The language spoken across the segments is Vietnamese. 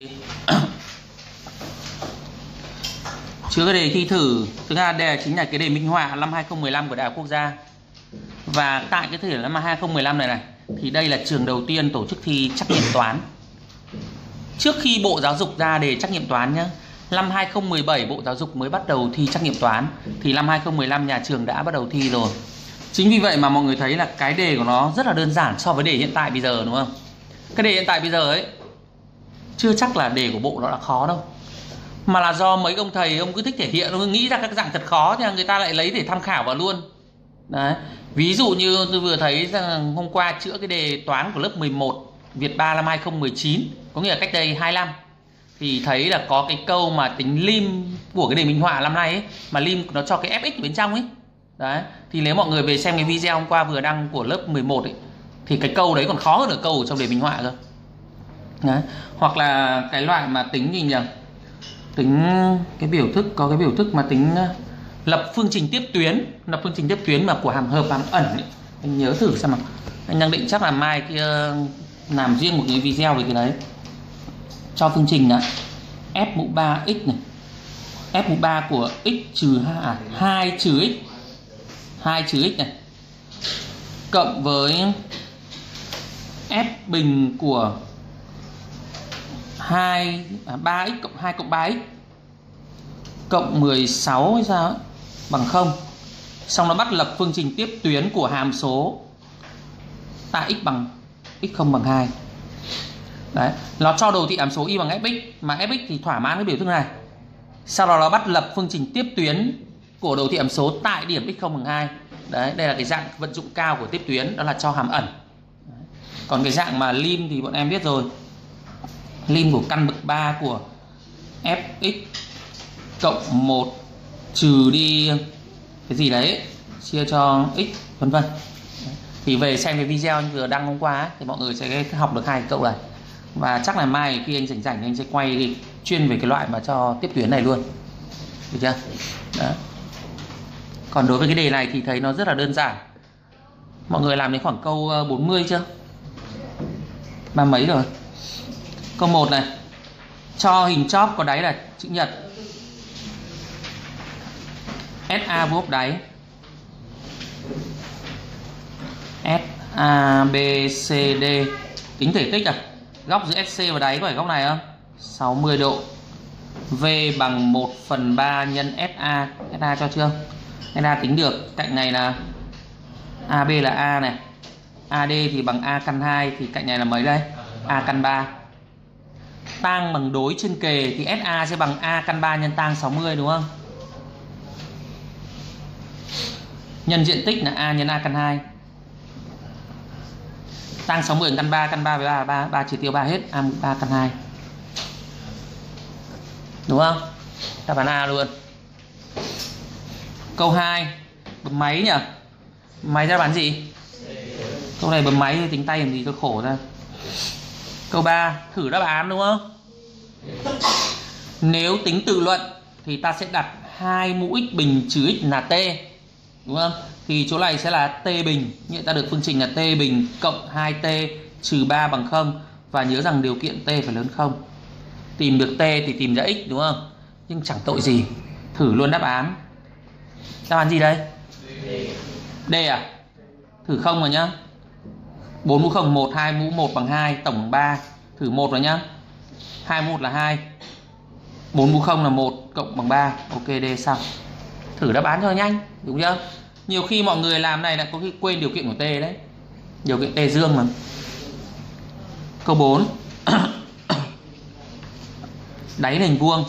chứa cái đề thi thử thứ hai đề chính là cái đề minh họa năm 2015 của Đại học Quốc gia. Và tại cái thời điểm năm 2015 này này, thì đây là trường đầu tiên tổ chức thi trắc nghiệm toán. Trước khi Bộ Giáo dục ra đề trắc nghiệm toán nhé năm 2017 Bộ Giáo dục mới bắt đầu thi trắc nghiệm toán, thì năm 2015 nhà trường đã bắt đầu thi rồi. Chính vì vậy mà mọi người thấy là cái đề của nó rất là đơn giản so với đề hiện tại bây giờ, đúng không? Cái đề hiện tại bây giờ ấy chưa chắc là đề của bộ nó là khó đâu. Mà là do mấy ông thầy, ông cứ thích thể hiện, ông nghĩ ra các dạng thật khó thì người ta lại lấy để tham khảo vào luôn. Đấy. Ví dụ như tôi vừa thấy rằng hôm qua chữa cái đề toán của lớp 11 Việt 3 năm 2019 có nghĩa là cách đây 2 năm, thì thấy là có cái câu mà tính lim của cái đề minh họa năm nay ấy, mà lim nó cho cái fx bên trong ấy. Đấy. Thì nếu mọi người về xem cái video hôm qua vừa đăng của lớp 11 ấy, thì cái câu đấy còn khó hơn ở câu ở trong đề minh họa cơ đấy. hoặc là cái loại mà tính gì nhỉ? Tính cái biểu thức có cái biểu thức mà tính ờ, lập phương trình tiếp tuyến lập phương trình tiếp tuyến mà của hàm hợp hàm ẩn ấy. anh nhớ thử xem mà anh đang định chắc là mai kia làm riêng một cái video về cái đấy. Cho phương trình là f mũ 3 x này. F mũ 3 của x trừ 2 à, 2 trừ x. 2 trừ x này. Cộng với f bình của 2 3x à, cộng 2 cộng 3x cộng 16 hay sao ấy, bằng 0. Xong nó bắt lập phương trình tiếp tuyến của hàm số tại x bằng x0 bằng 2. Đấy, nó cho đồ thị hàm số y bằng fx mà fx thì thỏa mãn cái biểu thức này. Sau đó nó bắt lập phương trình tiếp tuyến của đồ thị hàm số tại điểm x0 bằng 2. Đấy, đây là cái dạng vận dụng cao của tiếp tuyến đó là cho hàm ẩn. Đấy. Còn cái dạng mà lim thì bọn em biết rồi lim của căn bậc 3 của fx cộng 1 trừ đi cái gì đấy chia cho x vân vân. Thì về xem cái video anh vừa đăng hôm qua ấy, thì mọi người sẽ học được hai cậu này. Và chắc là mai khi anh rảnh rảnh anh sẽ quay đi chuyên về cái loại mà cho tiếp tuyến này luôn. Được chưa? Đó. Còn đối với cái đề này thì thấy nó rất là đơn giản. Mọi người làm đến khoảng câu ờ, 40 chưa? Ba mấy rồi? Câu 1 này. Cho hình chóp có đáy là chữ nhật. SA vuông đáy. SA B C D. Tính thể tích à? Góc giữa SC và đáy có phải góc này không? 60 độ. V bằng 1 phần 3 nhân SA SA cho chưa? SA tính được. Cạnh này là AB là A này. AD thì bằng A căn 2 Thì cạnh này là mấy đây? A căn 3 tang bằng đối trên kề thì SA sẽ bằng A căn 3 nhân tang 60 đúng không? Nhân diện tích là A nhân A căn 2. Tang 60 căn 3 căn 3 với 3 3 3 chỉ tiêu 3 hết, A 3 căn 2. Đúng không? Đáp án A luôn. Câu 2 bấm máy nhỉ? Máy ra bán gì? Câu này bấm máy tính tay làm gì cho khổ ra. Câu 3 thử đáp án, đúng không? Nếu tính tự luận thì ta sẽ đặt hai mũ x bình trừ x là t. Đúng không? Thì chỗ này sẽ là t bình, như ta được phương trình là t bình cộng 2t trừ 3 bằng 0 và nhớ rằng điều kiện t phải lớn 0. Tìm được t thì tìm ra x đúng không? Nhưng chẳng tội gì. Thử luôn đáp án. Đáp án gì đây? D à? Thử không rồi nhá. 4 mũ 0 1 2 mũ 1 bằng 2 tổng 3 thử 1 rồi nhá 2 mũ 1 là 2 4 mũ 0 là 1 cộng bằng 3 ok D xong. Thử đáp án cho nhanh đúng chưa? Nhiều khi mọi người làm này lại có khi quên điều kiện của T đấy. Điều kiện T dương mà. Câu 4 đáy hình vuông.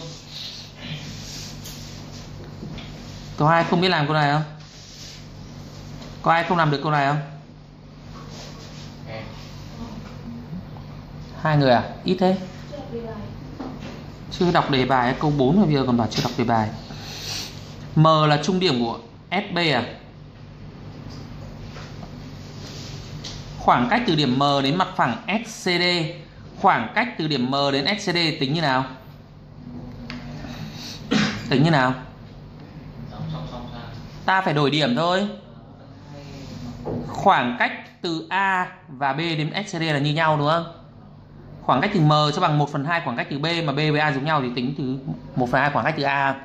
Có ai không biết làm câu này không? Có ai không làm được câu này không? Hai người à? Ít thế chưa đọc đề bài câu 4 mà bây giờ còn bảo chưa đọc đề bài. M là trung điểm của SB à? Khoảng cách từ điểm M đến mặt phẳng SCD khoảng cách từ điểm M đến SCD tính như nào? Tính như nào? Ta phải đổi điểm thôi. Khoảng cách từ A và B đến SCD là như nhau, đúng không? Khoảng cách từ M sẽ bằng 1 phần 2 khoảng cách từ B mà B với A giống nhau thì tính từ 1 phần 2 khoảng cách từ A.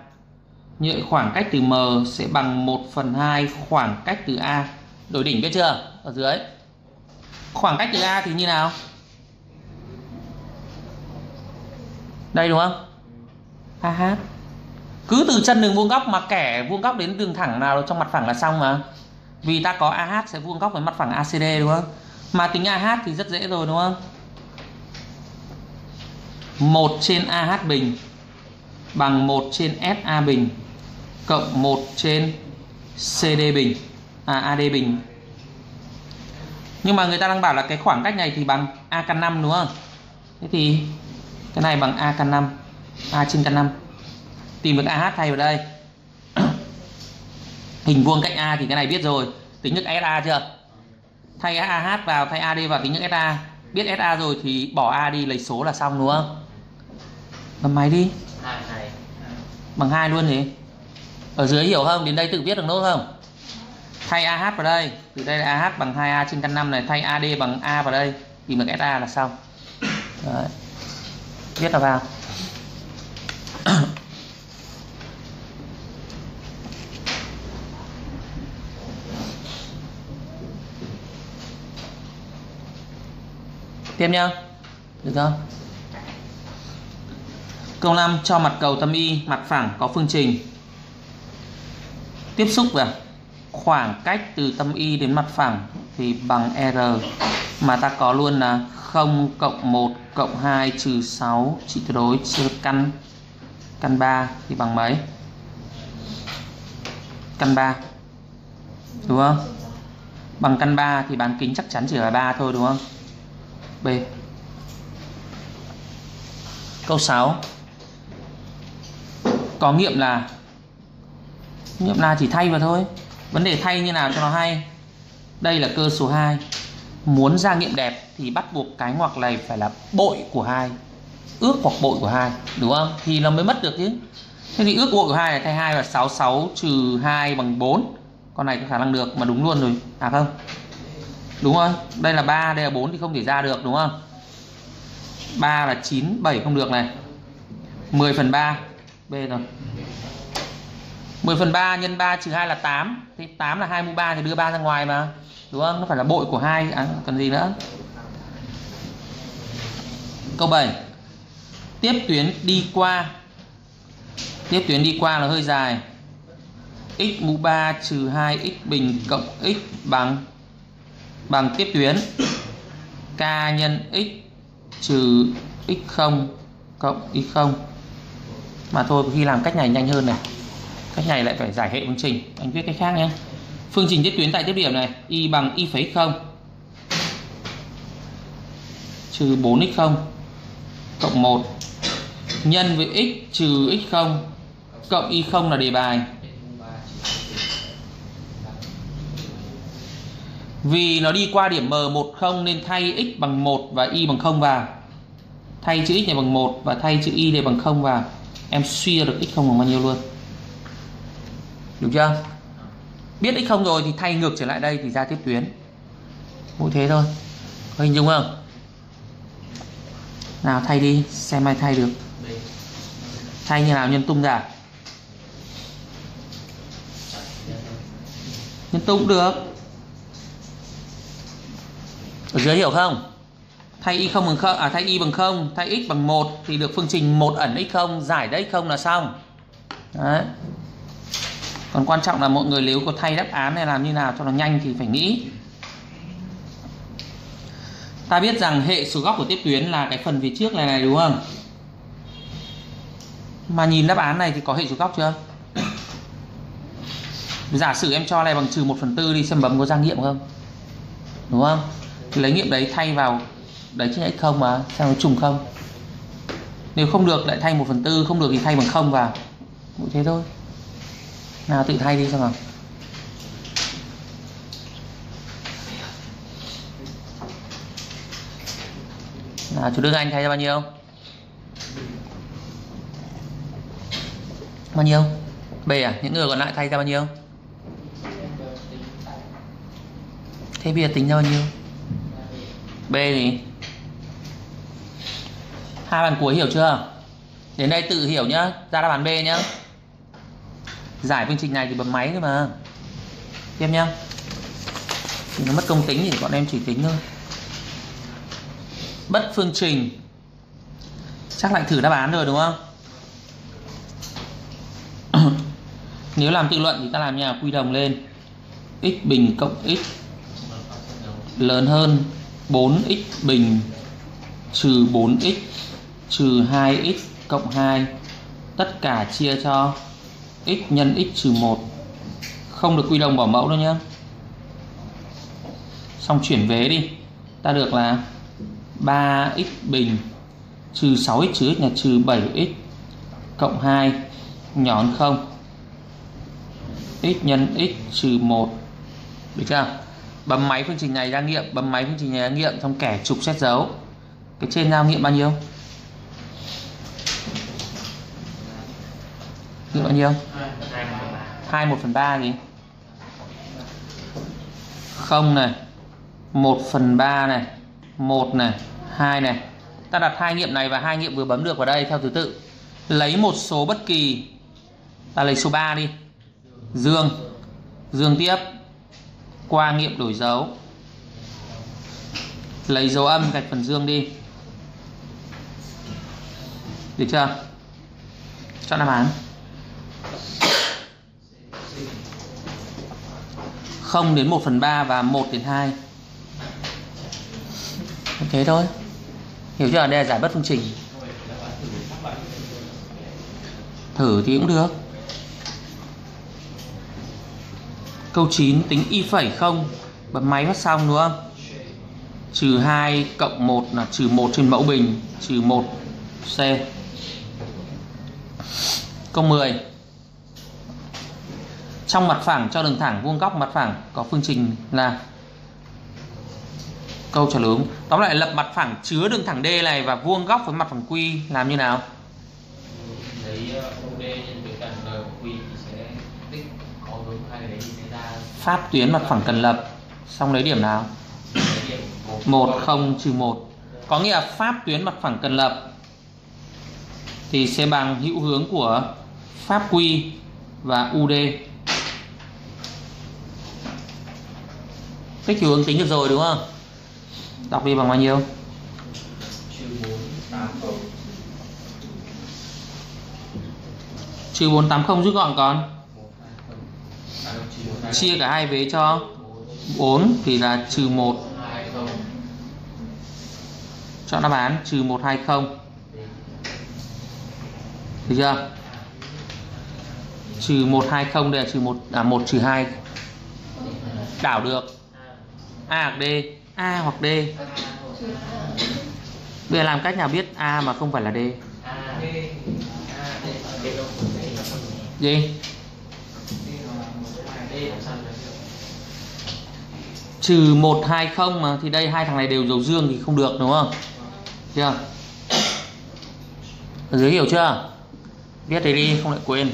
Như vậy khoảng cách từ M sẽ bằng 1 phần 2 khoảng cách từ A. Đổi đỉnh biết chưa? Ở dưới. Khoảng cách từ A thì như nào? Đây đúng không? AH cứ từ chân đường vuông góc mà kẻ vuông góc đến đường thẳng nào trong mặt phẳng là xong mà. Vì ta có AH sẽ vuông góc với mặt phẳng ACD đúng không? Mà tính AH thì rất dễ rồi đúng không 1 trên AH bình bằng 1 trên SA bình cộng 1 trên CD bình à AD bình. Nhưng mà người ta đang bảo là cái khoảng cách này thì bằng A căn 5 đúng không? Thế thì cái này bằng A căn 5 A trên căn 5 tìm được AH thay vào đây. Hình vuông cạnh A thì cái này biết rồi. Tính được SA chưa? Thay AH vào, thay AD vào, tính được SA biết SA rồi thì bỏ A đi, lấy số là xong, đúng không? Bấm máy đi. Bằng hai luôn gì? Ở dưới hiểu không? Đến đây tự viết được nốt không? Thay AH vào đây. Từ đây là AH bằng 2A trên căn 5 này. Thay AD bằng A vào đây. Tìm được SA là xong. Đấy. viết là vào. Tiếp nhá. Được không câu 5 cho mặt cầu tâm y, mặt phẳng có phương trình. Tiếp xúc về khoảng cách từ tâm y đến mặt phẳng thì bằng r. Mà ta có luôn là 0 cộng 1 cộng 2 trừ 6 trị tuyệt đối chia căn. Căn 3 thì bằng mấy? Căn 3 đúng không? Bằng căn 3 thì bán kính chắc chắn chỉ là 3 thôi, đúng không? B. Câu 6 có nghiệm là nghiệm là chỉ thay vào thôi. Vấn đề thay như nào cho nó hay? Đây là cơ số 2 muốn ra nghiệm đẹp thì bắt buộc cái ngoặc này phải là bội của hai. Ước hoặc bội của hai, đúng không? Thì nó mới mất được chứ. Thế thì ước bội của hai là thay hai là 66 trừ 2 bằng 4 con này có khả năng được mà đúng luôn rồi. À không. Đúng không đây là 3 đây là 4 thì không thể ra được, đúng không? 3 là 9 7 không được này. 10 phần 3 B rồi. 10 phần 3 nhân 3 trừ 2 là 8 Thì 8 là 2 mũ 3 thì đưa 3 ra ngoài mà. Đúng không? Nó phải là bội của 2 à, Cần gì nữa? Câu 7 Tiếp tuyến đi qua. Tiếp tuyến đi qua là hơi dài. X mũ 3 trừ 2 x bình cộng x bằng bằng tiếp tuyến. K nhân x trừ x0 cộng y0 mà thôi, khi làm cách này nhanh hơn này cách này lại phải giải hệ phương trình anh viết cách khác nhé phương trình tiếp tuyến tại tiếp điểm này, y bằng y phẩy không trừ 4x0 cộng 1 nhân với x trừ x0 cộng y0 là đề bài Vì nó đi qua điểm M10 nên thay x bằng 1 và y bằng 0 vào. Thay chữ x này bằng 1 và thay chữ y này bằng 0 vào. Em suy ra được x không bằng bao nhiêu luôn. Được chưa? Biết x không rồi thì thay ngược trở lại đây thì ra tiếp tuyến. Mỗi thế thôi. Có hình dung không? Nào thay đi, xem ai thay được. Thay như nào nhân tung ra. Nhân tung cũng được ở dưới hiểu không thay y không bằng không à thay y bằng không, thay x bằng 1 thì được phương trình một ẩn x không, giải đấy không là xong. Đấy. Còn quan trọng là mọi người nếu có thay đáp án này làm như nào cho nó nhanh thì phải nghĩ. Ta biết rằng hệ số góc của tiếp tuyến là cái phần phía trước này này, đúng không? Mà nhìn đáp án này thì có hệ số góc chưa? Giả sử em cho này bằng trừ 1 phần tư đi, xem bấm có ra nghiệm không? Đúng không? Thì lấy nghiệm đấy thay vào đấy chứ x không mà, sao nó trùng không? Nếu không được lại thay một phần tư, không được thì thay bằng không vào. Cũng thế thôi. Nào tự thay đi xem nào. Nào chú Đức Anh thay ra bao nhiêu? Bao nhiêu? B à? Những người còn lại thay ra bao nhiêu? Thế bây giờ tính ra bao nhiêu? B thì hai bàn cuối hiểu chưa? Đến đây tự hiểu nhá, ra đáp án B nhá. Giải phương trình này thì bấm máy thôi mà. Tiếp nhá. Thì nó mất công tính thì bọn em chỉ tính thôi. Bất phương trình. Chắc lại thử đáp án rồi đúng không? Nếu làm tự luận thì ta làm nhà quy đồng lên. X bình cộng x lớn hơn 4x bình trừ 4x trừ 2x cộng 2 tất cả chia cho x nhân x trừ 1 không được quy đồng bỏ mẫu đâu nhé xong chuyển vế đi. Ta được là 3x bình trừ 6x trừ x là trừ 7x cộng 2 nhỏ hơn 0 x nhân x trừ 1 được chưa? Bấm máy phương trình này ra nghiệm, bấm máy phương trình này ra nghiệm, xong kẻ trục xét dấu. Cái trên giao nghiệm bao nhiêu? Nghiệm bao nhiêu hai một phần ba gì? Không này. Một phần ba này. Một này. Hai này. Ta đặt hai nghiệm này và hai nghiệm vừa bấm được vào đây theo thứ tự. Lấy một số bất kỳ. Ta lấy số 3 đi. Dương. Dương tiếp. Qua nghiệm đổi dấu. Lấy dấu âm gạch phần dương đi. Được chưa? Chọn đáp án. 0 đến 1 phần 3 và 1 đến 2 thế thôi. Hiểu chưa? Đây là giải bất phương trình. Thử thì cũng được. Câu 9 tính y phẩy 0 Bấm máy phát xong đúng không? Trừ 2 cộng 1 là trừ 1 trên mẫu bình. Trừ 1 C. Câu 10 trong mặt phẳng cho đường thẳng vuông góc mặt phẳng Có phương trình là Câu trả lời Tóm lại lập mặt phẳng chứa đường thẳng D này Và vuông góc với mặt phẳng Q Làm như nào? Lấy OD nhân với cạnh L của Q thì sẽ tích có hướng hai cái đấy thì sẽ ra. Pháp tuyến mặt phẳng cần lập Xong lấy điểm nào? Lấy điểm một. 1 0 trừ 1 Có nghĩa là pháp tuyến mặt phẳng cần lập Thì sẽ bằng hữu hướng của pháp Q và UD Tích hữu hướng tính được rồi, đúng không? Đọc đi bằng bao nhiêu? trừ 480 rút gọn còn Chia cả hai vế cho 4 thì là trừ 1 Chọn đáp án, trừ 120 Được chưa? Trừ 120 đây là trừ 1 à 1 trừ 2 Đảo được A hoặc D A hoặc D Bây giờ làm cách nào biết A mà không phải là D Gì? Trừ 1, 2, 0 mà Thì đây hai thằng này đều dấu dương thì không được đúng không? Chưa? Ở dưới hiểu chưa? Viết thì đi không lại quên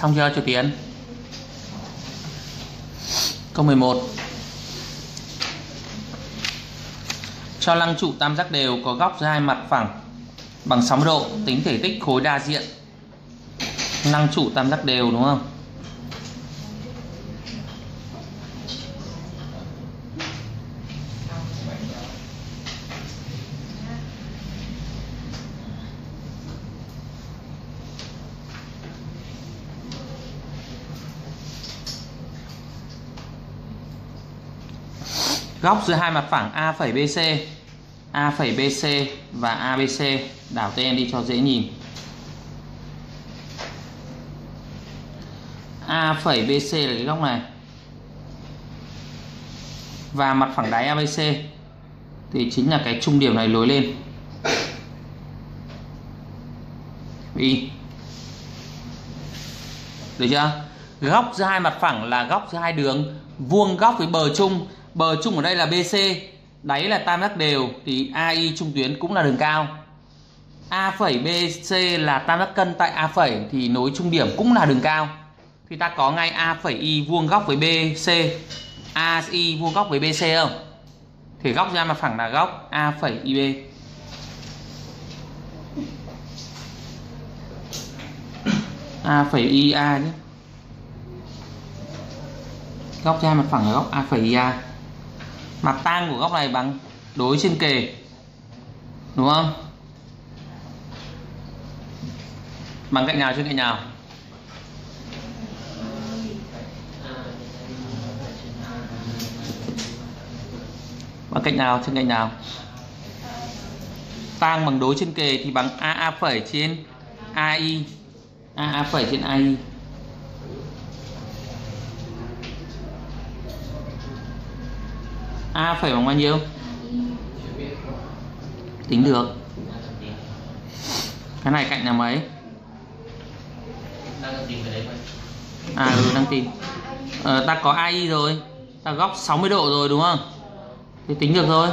Xong chưa, Chủ Tiến? Câu 11 Cho lăng trụ tam giác đều có góc giữa hai mặt phẳng, bằng 60 độ, tính thể tích khối đa diện lăng trụ tam giác đều, đúng không? Góc giữa hai mặt phẳng A phẩy BC A phẩy BC và ABC đảo tên đi cho dễ nhìn. A phẩy BC là cái góc này. Và mặt phẳng đáy ABC thì chính là cái trung điểm này lối lên. Y được chưa? Góc giữa hai mặt phẳng là góc giữa hai đường, vuông góc với bờ chung bờ chung ở đây là BC đáy là tam giác đều, thì AI trung tuyến cũng là đường cao A phẩy BC là tam giác cân tại A phẩy, thì nối trung điểm cũng là đường cao. Thì ta có ngay A phẩy, Y vuông góc với BC. AI vuông góc với BC không? Thì góc ra mặt phẳng là góc A phẩy IB. A phẩy IA nhé. Góc ra mặt phẳng là góc A phẩy IA. Mặt tang của góc này bằng đối trên kề. Đúng không? Bằng cạnh nào, trên cạnh nào? Bằng cạnh nào, trên cạnh nào? Tang bằng đối trên kề thì bằng AA phẩy trên AI. AA phẩy trên AI. À, A phẩy bằng bao nhiêu? Tính được. Cái này cạnh là mấy? À ừ đang tìm. Ờ, Ta có AI rồi? Ta góc 60 độ rồi đúng không? Thì tính được thôi.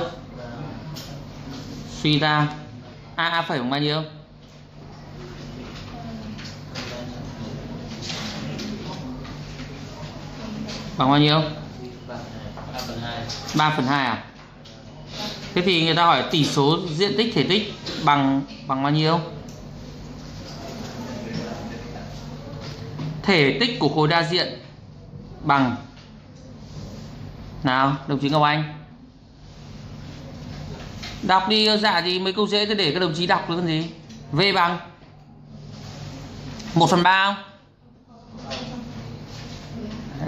Suy ra. À, à, A A phẩy bằng bao nhiêu? Bằng bao nhiêu? 3 phần 2 à? Thế thì người ta hỏi tỷ số diện tích, thể tích bằng bằng bao nhiêu? Thể tích của khối đa diện bằng nào? Đồng chí Ngọc Anh. Đọc đi dạ thì mấy câu dễ cứ để các đồng chí đọc được gì V bằng 1 phần 3 không?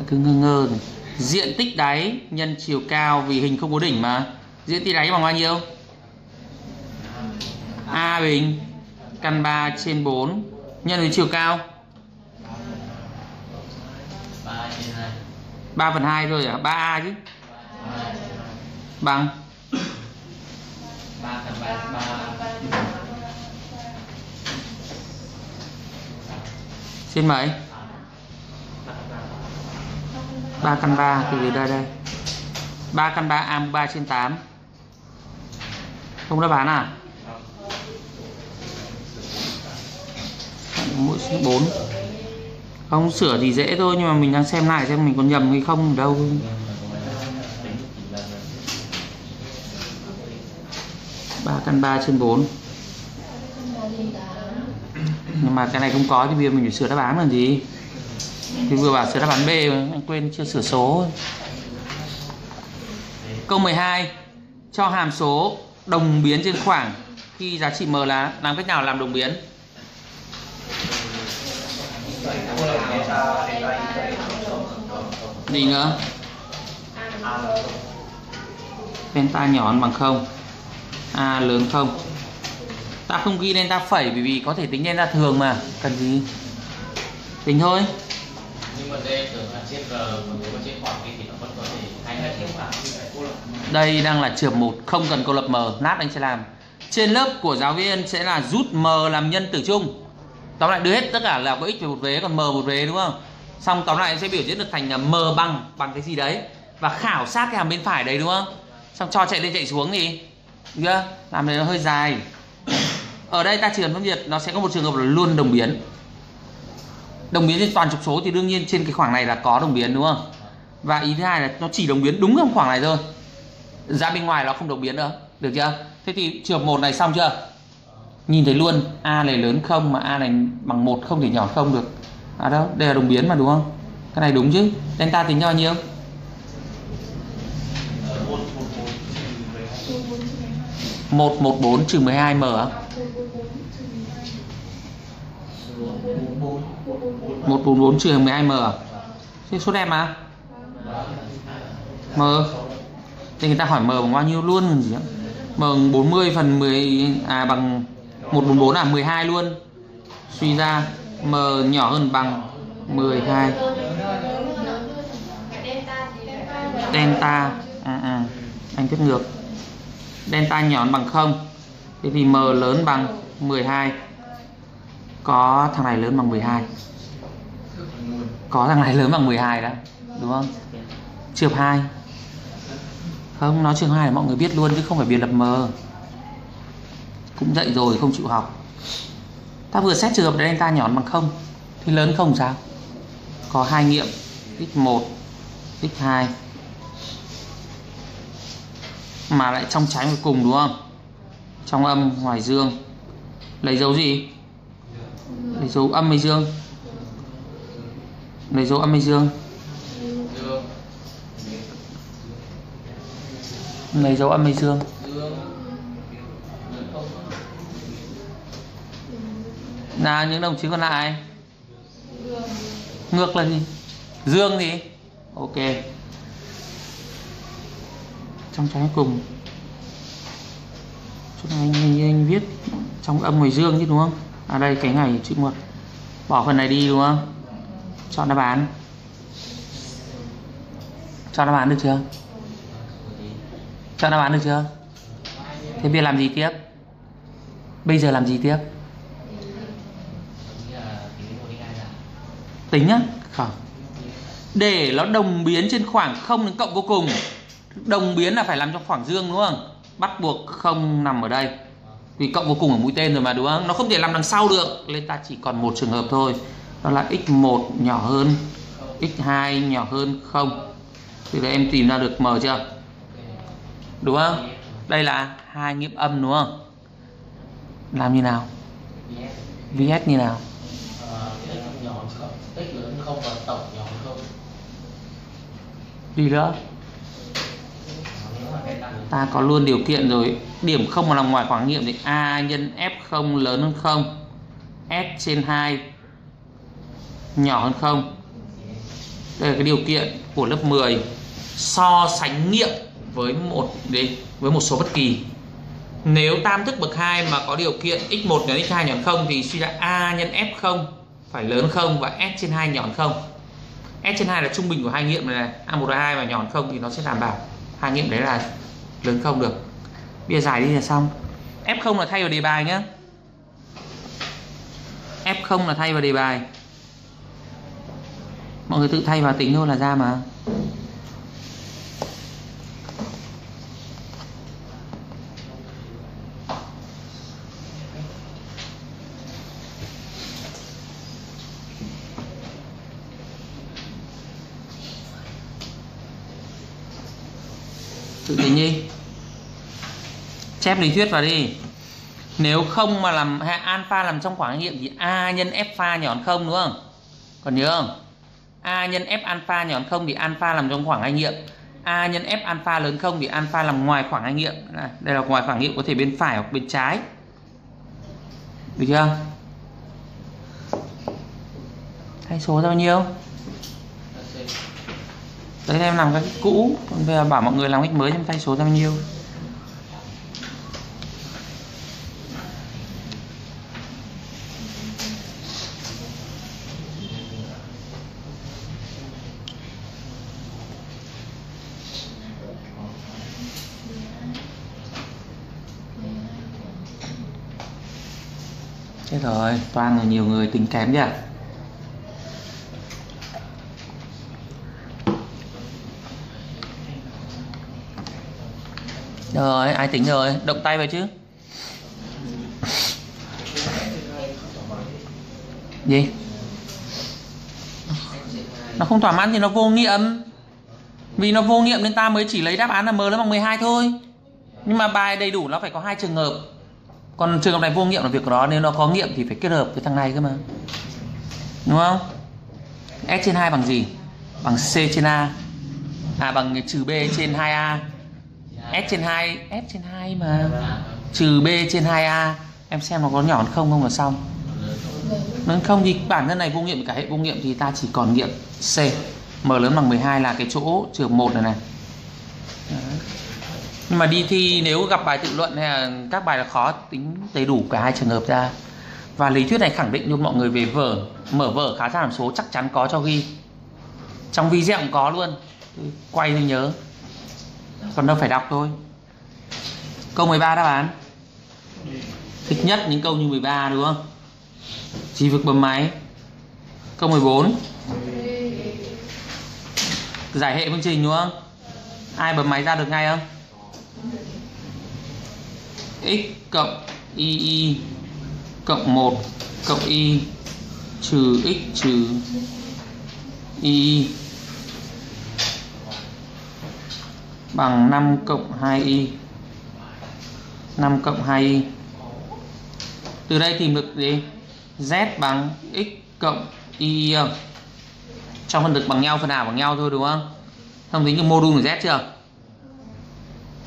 Cứ ngơ ngơ này diện tích đáy nhân chiều cao vì hình không có đỉnh mà. Diện tích đáy bằng bao nhiêu? A bình căn 3 trên 4 nhân với chiều cao? Ba trên hai 3 phần 2 thôi à? 3A chứ? Bằng? Ba phần ba ba. Trên mấy 3 căn 3 thì từ đây đây. 3 căn 3 A 3 trên 8 Không đáp án à? Mỗi số 4 Không, sửa thì dễ thôi, Nhưng mà mình đang xem lại xem mình có nhầm hay không đâu. Ba căn 3 trên 4 Nhưng mà cái này không có, thì bây giờ mình phải sửa đáp án là gì? Thì vừa bảo sửa đáp án B anh quên chưa sửa số. Câu 12 Cho hàm số đồng biến trên khoảng khi giá trị M là làm cách nào làm đồng biến? Gì nữa. Delta nhỏ hơn bằng không. A lớn không. Ta không ghi delta phẩy bởi vì có thể tính delta thường mà. Cần gì? Tính thôi nhưng mà đây thường là trên ờ, nếu mà trên khoảng kia thì nó vẫn có thể hay khoảng cô lập đây đang là trường một, không cần câu lập m lát anh sẽ làm. Trên lớp của giáo viên sẽ là rút m làm nhân tử chung. Tóm lại đưa hết tất cả là có x về một vế, còn m một vế đúng không? Xong tóm lại sẽ biểu diễn được thành là m bằng bằng cái gì đấy. Và khảo sát cái hàm bên phải đấy đúng không? Xong cho chạy lên chạy xuống thì chưa? Làm này nó hơi dài. Ở đây ta chỉ cần phân biệt, nó sẽ có một trường hợp là luôn đồng biến đồng biến trên toàn trục số thì đương nhiên trên cái khoảng này là có đồng biến, đúng không? Và ý thứ hai là nó chỉ đồng biến đúng trong khoảng này thôi. Ra bên ngoài nó không đồng biến nữa, được chưa? Thế thì trường một này xong chưa? Nhìn thấy luôn, a này lớn không mà a này bằng một không thể nhỏ không được. À đâu, đây là đồng biến mà, đúng không? Cái này đúng chứ? Delta tính cho bao nhiêu? Một một bốn trừ 12 m? À? 144 trừ 12m Thế số đẹp mà. M. Thì người ta hỏi M bằng bao nhiêu luôn? Còn gì nữa 40 phần 10 À bằng 144 là 12 luôn. Suy ra M nhỏ hơn bằng 12 Delta. À, à, Anh viết ngược. Delta nhỏ hơn bằng 0 Thế thì M lớn bằng 12 có thằng này lớn bằng 12 có thằng này lớn bằng 12 đó đúng không? Trường 2 không nói trường 2 là mọi người biết luôn chứ không phải biệt lập mờ, cũng dậy rồi không chịu học. Ta vừa xét trường hợp đấy, ta nhỏ bằng không. Thì lớn không sao. Có hai nghiệm x1 x2 mà lại trong trái cùng đúng không? Trong âm ngoài dương. Lấy dấu gì? Lấy dấu âm hay dương? Lấy dấu âm hay dương? Lấy dấu âm hay dương? Nào là những đồng chí còn lại? Ngược là gì? Dương gì ok. Trong trái cùng. Chỗ này anh, anh, anh viết trong âm ngoài dương chứ đúng không? À đây cái ngày chữ một bỏ phần này đi đúng không? Chọn đáp án. Chọn đáp án được chưa? Chọn đáp án được chưa? Thế bây giờ làm gì tiếp? Bây giờ làm gì tiếp? Tính nhá. Không. Để nó đồng biến trên khoảng không đến cộng vô cùng. Đồng biến là phải làm trong khoảng dương đúng không? Bắt buộc không nằm ở đây vì cộng vô cùng ở mũi tên rồi mà, đúng không? Nó không thể làm đằng sau được. Nên ta chỉ còn một trường hợp thôi. Đó là x1 nhỏ hơn x2 nhỏ hơn không? Thì là em tìm ra được m chưa? Đúng không? Đây là hai nghiệm âm, đúng không? Làm như nào? Vs như nào? Gì nữa ta có luôn điều kiện rồi điểm không mà nằm ngoài khoảng nghiệm thì a nhân f0 lớn hơn 0 s trên 2 nhỏ hơn 0 đây là cái điều kiện của lớp 10 so sánh nghiệm với một đi với một số bất kỳ. Nếu tam thức bậc 2 mà có điều kiện x1 nhỏ x2 nhỏ 0 thì suy ra a nhân f0 phải lớn 0 và s trên 2 nhỏ 0 s trên 2 là trung bình của hai nghiệm này, này. a1 a2 và nhỏ hơn không thì nó sẽ đảm bảo hai nghiệm đấy là lớn không được bây giờ giải đi là xong. F0 là thay vào đề bài nhé f0 là thay vào đề bài. Mọi người tự thay vào tính thôi là ra mà tự tính đi chép lý thuyết vào đi. Nếu không mà làm alpha làm trong khoảng nghiệm thì a nhân f pha nhỏ hơn không, đúng không? Còn nhớ không? A nhân f alpha nhỏ hơn không thì alpha làm trong khoảng hai nghiệm. A nhân f alpha lớn không thì alpha làm ngoài khoảng hai nghiệm. Đây là ngoài khoảng nghiệm có thể bên phải hoặc bên trái. Được chưa? Thay số ra bao nhiêu? Đấy, em làm cái cũ. Còn bây giờ bảo mọi người làm cách mới em thay số ra bao nhiêu. Chết rồi, toàn là nhiều người tính kém nhỉ Rồi, ai tính rồi, động tay vào chứ. Gì? Nó không thỏa mãn thì nó vô nghiệm. Vì nó vô nghiệm nên ta mới chỉ lấy đáp án là M lớn bằng 12 thôi. Nhưng mà bài đầy đủ nó phải có hai trường hợp còn trường hợp này vô nghiệm là việc của nó, nếu nó có nghiệm thì phải kết hợp với thằng này cơ mà. Đúng không? S trên 2 bằng gì? Bằng c trên a. À bằng trừ b trên 2a s trên 2 s trên 2 mà. Trừ b trên 2a em xem nó có nhỏ hơn không không là xong. Nó không thì bản thân này vô nghiệm, cả hệ vô nghiệm thì ta chỉ còn nghiệm c. M lớn bằng 12 là cái chỗ trường 1 này này. Đấy nhưng mà đi thi nếu gặp bài tự luận hay là các bài là khó tính đầy đủ cả hai trường hợp ra. Và lý thuyết này khẳng định luôn mọi người về vở, mở vở khá ra hàm số chắc chắn có cho ghi. Trong video cũng có luôn. Quay tôi nhớ. Còn đâu phải đọc thôi. Câu 13 đáp án. Thích nhất những câu như 13 đúng không? Chỉ vực bấm máy. Câu 14 giải hệ phương trình đúng không? Ai bấm máy ra được ngay không? X cộng y y cộng 1 cộng y trừ x trừ y bằng 5 cộng 2y 5 cộng 2y từ đây tìm được gì? Z bằng x cộng y trong phân được bằng nhau, phần nào bằng nhau thôi, đúng không? Không tính được mô đun của z chưa?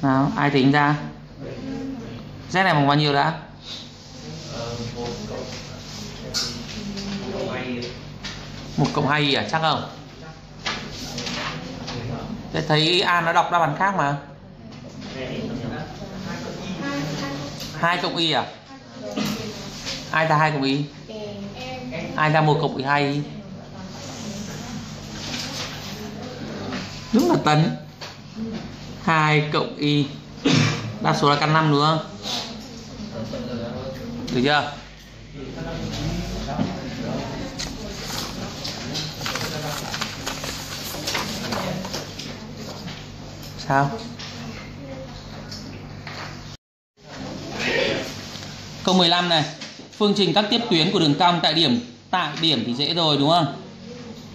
Nào, ai tính ra? Z này bằng bao nhiêu đã? Một cộng hai y à? Chắc không? Thế thấy A nó đọc đáp án khác mà. Hai cộng y à? Ai ra hai cộng y? Ai ra một cộng y? Hai đúng là tấn. 2 cộng y. Đa số là căn 5 đúng không? Được chưa? Sao? Câu 15 này. Phương trình các tiếp tuyến của đường cong tại điểm tại điểm thì dễ rồi đúng không?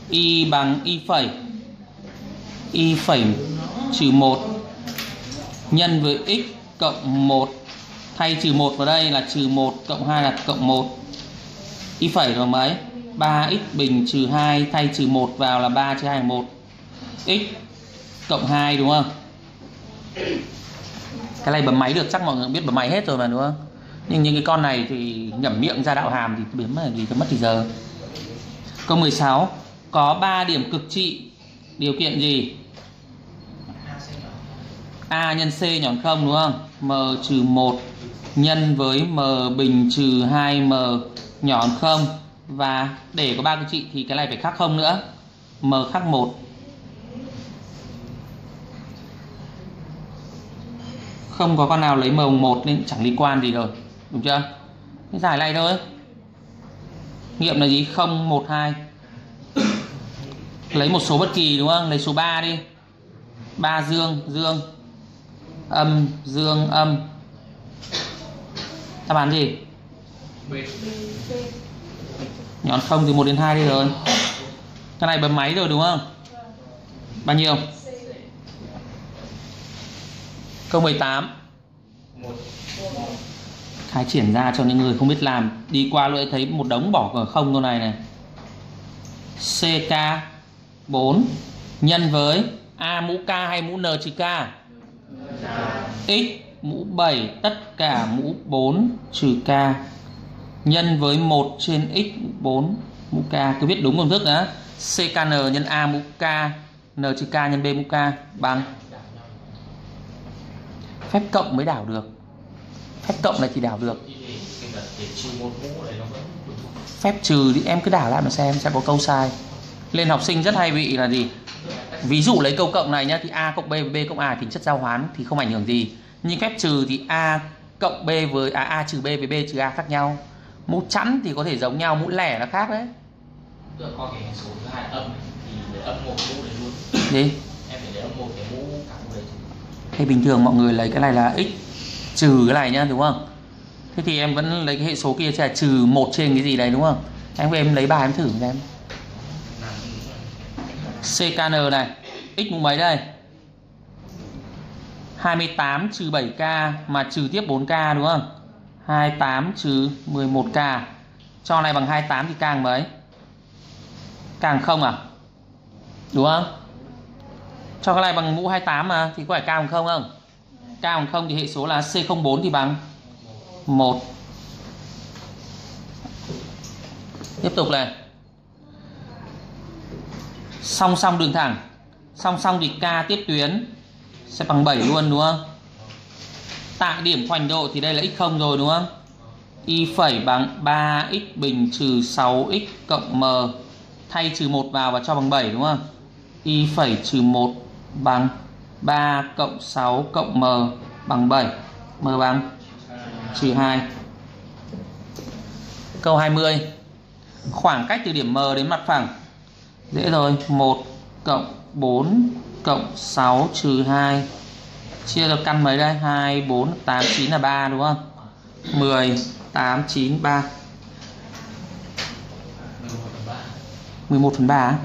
Y bằng y phẩy. Y phẩy trừ 1 nhân với x cộng 1 thay trừ 1 vào đây là trừ 1 cộng 2 là cộng 1 y phẩy là mấy? 3x bình trừ 2 thay trừ 1 vào là 3 trừ 2 là 1 x cộng 2 đúng không? Cái này bấm máy được, chắc mọi người biết bấm máy hết rồi mà đúng không? Nhưng những cái con này thì nhẩm miệng ra đạo hàm thì biến mất gì mất thì giờ. Câu 16 có 3 điểm cực trị, điều kiện gì? A nhân C nhọn không, đúng không? M trừ 1 nhân với M bình trừ 2M nhọn không. Và để có ba cái trị thì cái này phải khác không nữa. M khác 1 không có con nào lấy màu 1 nên chẳng liên quan gì rồi. Đúng chưa? Cái giải này thôi. Nghiệm là gì? 0 1 2 lấy một số bất kỳ, đúng không? Lấy số 3 đi. 3 dương dương âm, dương, âm. Đáp án gì? Nhọn không từ 1 đến 2 đi rồi. Cái này bấm máy rồi đúng không? Bao nhiêu? Câu 18 khai triển ra cho những người không biết làm. Đi qua lưỡi thấy một đống bỏ ở không câu này này. CK 4 nhân với A mũ K hay mũ N trừ K? X mũ 7 tất cả mũ 4 trừ K nhân với 1 trên X mũ 4 mũ K. Cứ viết đúng công thức đó CKN nhân A mũ K, N trừ K nhân B mũ K. Bằng phép cộng mới đảo được. Phép cộng này thì đảo được. Phép trừ thì em cứ đảo lại mà xem sẽ có câu sai. Lên học sinh rất hay bị là gì? Ví dụ lấy câu cộng này nhá thì a cộng b b cộng a tính chất giao hoán thì không ảnh hưởng gì. Nhưng phép trừ thì a cộng b với à, a trừ b với b trừ a khác nhau. Mũ chẵn thì có thể giống nhau mũ lẻ nó khác đấy. Coi cái số thứ hai âm thì để âm một mũ này luôn. Gì? Em phải để âm một cái mũ cả mũ đấy bình thường mọi người lấy cái này là x trừ cái này nhá đúng không? Thế thì em vẫn lấy cái hệ số kia sẽ là trừ một trên cái gì đấy đúng không? Em về em lấy bài em thử xem CKN này. X mũ mấy đây? 28 trừ 7k mà trừ tiếp 4k đúng không? 28 trừ 11k cho này bằng 28 thì càng mấy? Càng không à? Đúng không? Cho cái này bằng mũ 28 mà, thì có phải cao bằng không không? Cao bằng không thì hệ số là C04 thì bằng 1 tiếp tục này song song đường thẳng. Song song thì k tiếp tuyến. Sẽ bằng 7 luôn, đúng không? Tại điểm khoảnh độ thì đây là x0 rồi, đúng không? Y phẩy bằng 3x bình trừ 6x cộng m. Thay trừ 1 vào và cho bằng 7 đúng không? Y phẩy trừ 1 bằng 3 cộng 6 cộng m bằng 7 m bằng trừ 2 câu 20 khoảng cách từ điểm m đến mặt phẳng. Dễ rồi 1 cộng 4 cộng 6 trừ 2 Chia được căn mấy đây? 2, 4, 8, 9 là 3 đúng không? 10 8 9 3 11 phần 3 á?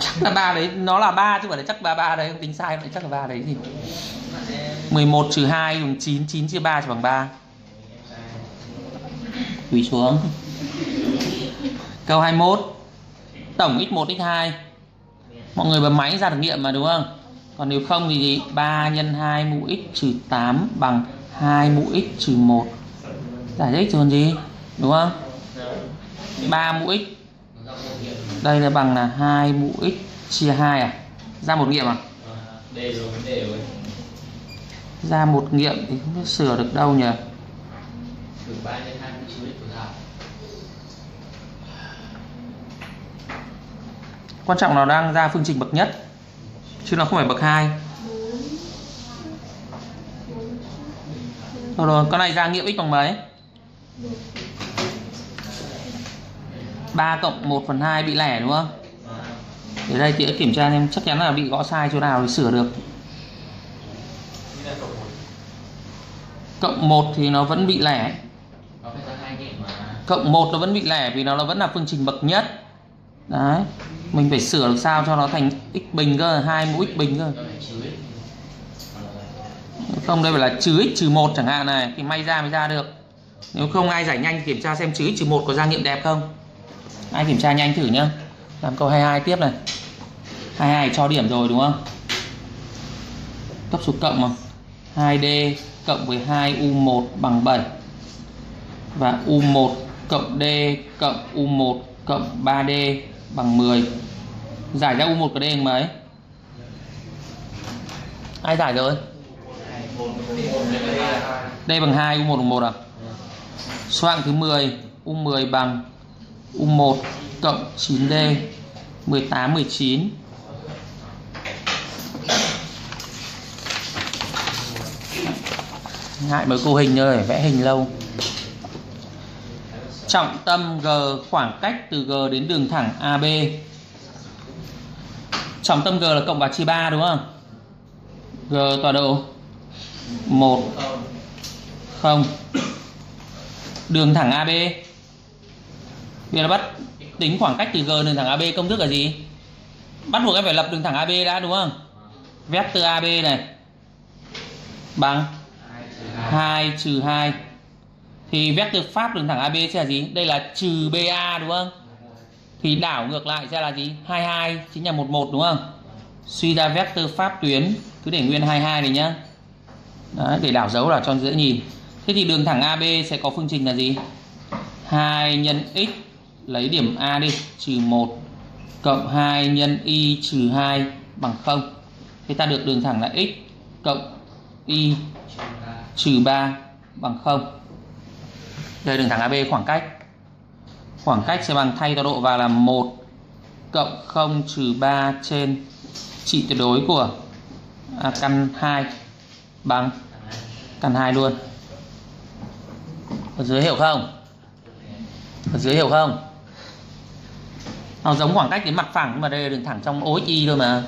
chắc là 3 đấy, nó là 3 chứ không phải là chắc là 3 đấy, tính sai lại chắc là 3 đấy gì. 11 trừ 2 bằng 9, 9 chia 3 chỉ bằng 3 Quỳ xuống. Câu 21 Tổng x1 x2 Mọi người bấm máy ra được nghiệm mà, đúng không? Còn nếu không thì gì? 3 x 2 mũ x trừ 8 bằng 2 mũ x trừ 1 Giải thích còn gì? Đúng không? 3 mũ x Đây là bằng là 2 mũ x chia 2 à? Ra một nghiệm à? Ra một nghiệm thì không biết sửa được đâu nhỉ? thử 3 nhân 2 cũng chứa được nào Quan trọng là đang ra phương trình bậc nhất Chứ nó không phải bậc hai. Rồi rồi, con này ra nghiệm x bằng mấy? 3 cộng 1 phần 2 bị lẻ đúng không? Để đây thì kiểm tra xem chắc chắn là bị gõ sai chỗ nào thì sửa được. Cộng 1 thì nó vẫn bị lẻ. Cộng 1 nó vẫn bị lẻ vì nó vẫn là phương trình bậc nhất. Đấy. Mình phải sửa làm sao cho nó thành x bình cơ, hai mũ x bình cơ. Không, đây phải là trừ x, trừ một chẳng hạn này, thì may ra mới ra được. Nếu không, ai giải nhanh kiểm tra xem trừ x, trừ một có ra nghiệm đẹp không. Ai kiểm tra nhanh thử nhá. Làm câu 22 tiếp này. 22 cho điểm rồi, đúng không? Cấp số cộng mà. 2D cộng với 2U1 bằng 7 và U1 cộng D cộng U1 cộng 3D bằng 10 giải ra U1 của D bằng mấy ai giải rồi? D bằng 2, U1 à? bằng 1 à? Số hạng thứ 10, U10 bằng U1 cộng 9D 18, 19 Ngại mấy cô hình thôi, vẽ hình lâu. Trọng tâm G khoảng cách từ G đến đường thẳng AB Trọng tâm G là cộng và chia 3 đúng không? G tọa độ 1 0. đường thẳng AB bây giờ bắt tính khoảng cách từ G đường thẳng AB công thức là gì? Bắt buộc em phải lập đường thẳng AB đã đúng không? Vector AB này. Bằng 2 trừ 2 thì vector pháp đường thẳng AB sẽ là gì? Đây là trừ BA đúng không? Thì đảo ngược lại sẽ là gì? 22 chính là 11 đúng không? Suy ra vector pháp tuyến cứ để nguyên 22 này nhá. Đấy, để đảo dấu là cho dễ nhìn. Thế thì đường thẳng AB sẽ có phương trình là gì? 2 nhân x lấy điểm A đi trừ 1 cộng 2 nhân y trừ 2 bằng 0 thì ta được đường thẳng là x cộng y trừ 3 bằng 0 đây đường thẳng AB khoảng cách. Khoảng cách sẽ bằng thay tọa độ vào là 1 cộng 0 trừ 3 trên trị tuyệt đối của à, căn 2 bằng căn 2 luôn. Ở dưới hiểu không? Ở dưới hiểu không? Nó giống khoảng cách đến mặt phẳng nhưng mà đây là đường thẳng trong OXY thôi mà.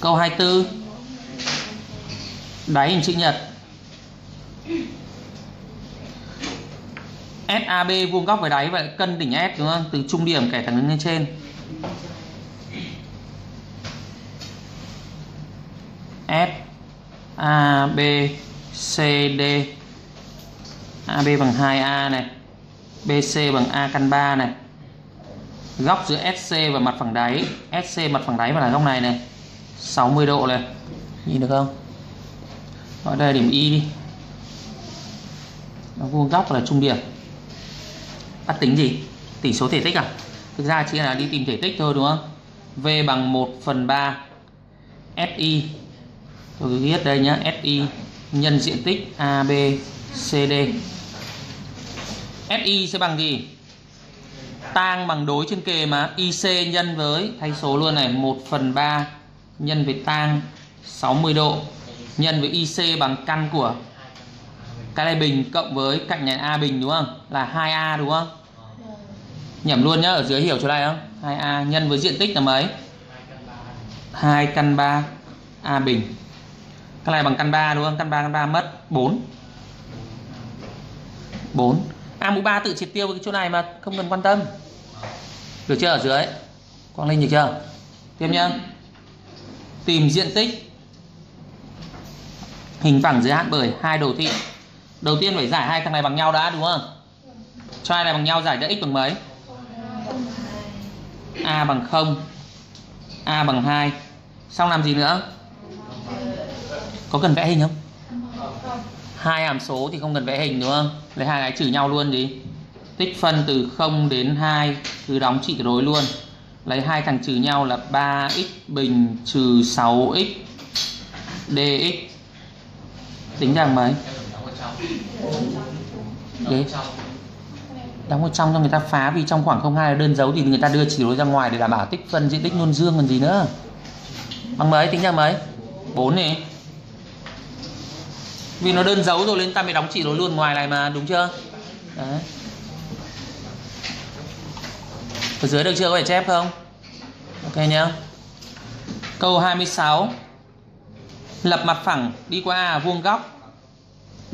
Câu 24 đáy hình chữ nhật. SAB vuông góc với đáy, vậy cân đỉnh S đúng không? Từ trung điểm kẻ thẳng đứng lên trên. S A B C D. AB bằng 2A này. BC bằng A căn 3 này. Góc giữa SC và mặt phẳng đáy. SC mặt phẳng đáy và là góc này này. 60 độ này. Nhìn được không? Ở đây là điểm Y đi. Nó vuông góc là trung điểm bắt tính gì? Tỷ số thể tích à? Thực ra chỉ là đi tìm thể tích thôi, đúng không? V bằng 1 phần 3 SI tôi cứ viết đây nhá SI nhân diện tích AB CD SI sẽ bằng gì? Tang bằng đối trên kề mà. IC nhân với, thay số luôn này 1 phần 3 nhân với tang 60 độ. Nhân với IC bằng căn của cái này bình cộng với cạnh này A bình đúng không? Là 2A đúng không? Nhẩm luôn nhá, ở dưới hiểu chỗ này không? 2A nhân với diện tích là mấy? 2 căn 3 A bình. Cái này bằng căn 3 đúng không? Căn 3 căn 3 mất 4 4 A mũ 3 tự triệt tiêu cái chỗ này mà không cần quan tâm. Được chưa? Ở dưới. Quang Linh được chưa? Tiếp nhá. Tìm diện tích. Hình phẳng giới hạn bởi hai đồ thị đầu tiên phải giải hai thằng này bằng nhau đã, đúng không? Cho hai này bằng nhau giải cho x bằng mấy? A bằng 0 a bằng 2 xong làm gì nữa? Có cần vẽ hình không? Hai hàm số thì không cần vẽ hình, đúng không? Lấy hai cái trừ nhau luôn gì tích phân từ 0 đến 2 cứ đóng trị đối luôn. Lấy hai thằng trừ nhau là 3x bình trừ 6x dx tính rằng mấy? Đấy. Đóng ở trong cho người ta phá vì trong khoảng 02 là đơn dấu thì người ta đưa chỉ đối ra ngoài để đảm bảo tích phân, diện tích luôn dương còn gì nữa. Bằng mấy, tính ra mấy? 4 này vì nó đơn dấu rồi nên ta mới đóng chỉ đối luôn ngoài này mà, đúng chưa? Đấy. Ở dưới được chưa? Có phải chép không? Ok nhá. Câu 26 lập mặt phẳng, đi qua A vuông góc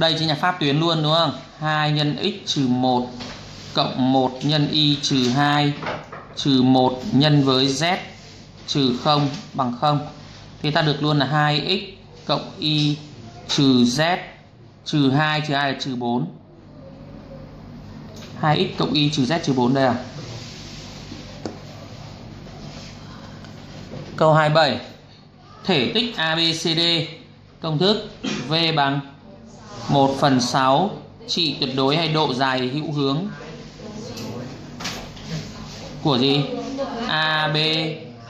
đây chính là pháp tuyến luôn, đúng không? 2 nhân x trừ 1 cộng 1 nhân y trừ 2 trừ 1 nhân với z trừ 0 bằng 0 thì ta được luôn là 2x cộng y trừ z trừ 2 trừ 2 là trừ 4 2x cộng y trừ z trừ 4 đây à? Câu 27 Thể tích ABCD Công thức V bằng 1 phần 6 trị tuyệt đối hay độ dài hữu hướng của gì? AB,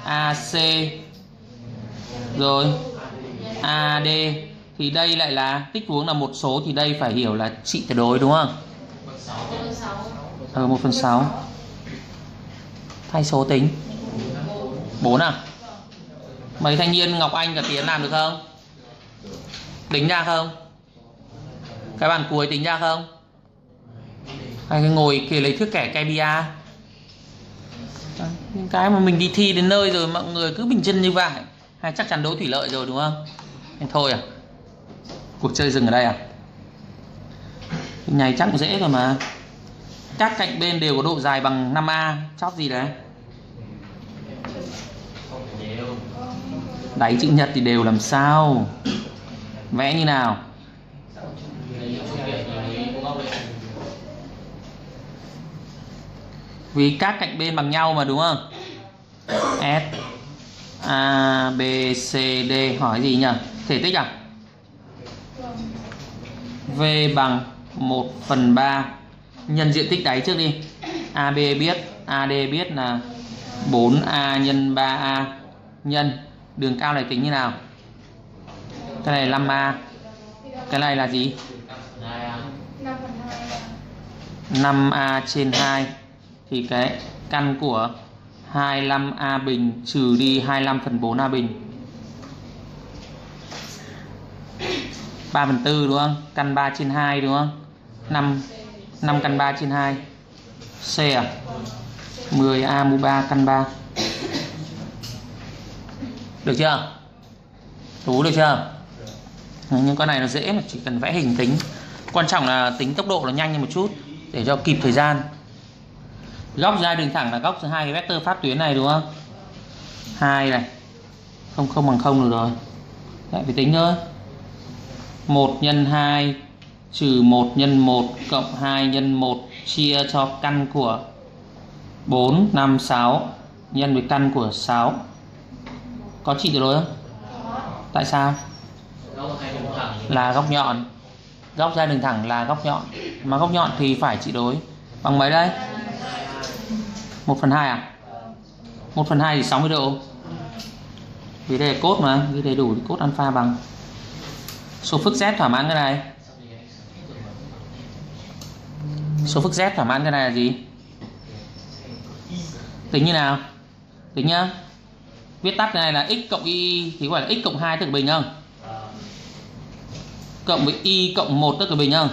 AC rồi AD thì đây lại là tích huống là một số thì đây phải hiểu là trị tuyệt đối đúng không? Ờ 1 phần 6 Thay số tính 4 à? Mấy thanh niên Ngọc Anh cả Tiến làm được không? Tính ra không? Cái bàn cuối tính ra không? Hay cái ngồi kia lấy thước kẻ cây bia Những cái mà mình đi thi đến nơi rồi, mọi người cứ bình chân như vậy Hay chắc chắn đấu thủy lợi rồi, đúng không? Nên thôi à? Cuộc chơi dừng ở đây à? Cái này chắc cũng dễ rồi mà Các cạnh bên đều có độ dài bằng 5A chóp gì đấy? đáy chữ nhật thì đều làm sao vẽ như nào vì các cạnh bên bằng nhau mà, đúng không? S, A, B, C, D. Hỏi gì nhỉ? Thể tích à? V bằng 1 phần 3 nhân diện tích đáy trước đi. AB biết. AD biết là 4A nhân 3A nhân, đường cao này tính như nào? Cái này 5A cái này là gì? 5A trên 2 thì cái căn của 25A bình trừ đi 25 phần 4A bình. 3 phần 4 đúng không? Căn 3 trên 2 đúng không? 5 5 căn 3 trên 2 C à? 10A mũ 3 căn 3 được chưa? Tú được chưa? Nhưng con này nó dễ mà, chỉ cần vẽ hình tính. Quan trọng là tính tốc độ nó nhanh hơn một chút để cho kịp thời gian góc ra đường thẳng là góc giữa hai cái vectơ pháp tuyến này đúng không? Hai này. Không không bằng không được rồi. Lại phải tính thôi. 1 nhân 2 trừ 1 nhân 1 cộng 2 nhân 1 chia cho căn của 4, 5, 6 nhân với căn của 6 có trị tuyệt đối không? Tại sao? Là góc nhọn. Góc ra đường thẳng là góc nhọn. Mà góc nhọn thì phải trị đối. Bằng mấy đây? 1 phần 2 à? 1 phần 2 thì 60 độ. Vì đây là cốt mà, Vì đầy đủ thì cốt alpha bằng. Số phức Z thỏa mãn cái này. Số phức Z thỏa mãn cái này là gì? Tính như nào? Tính nhá. Viết tắt cái này là x cộng y, thì gọi là x cộng 2 tức bình không? Cộng với y cộng 1 tức là bình không?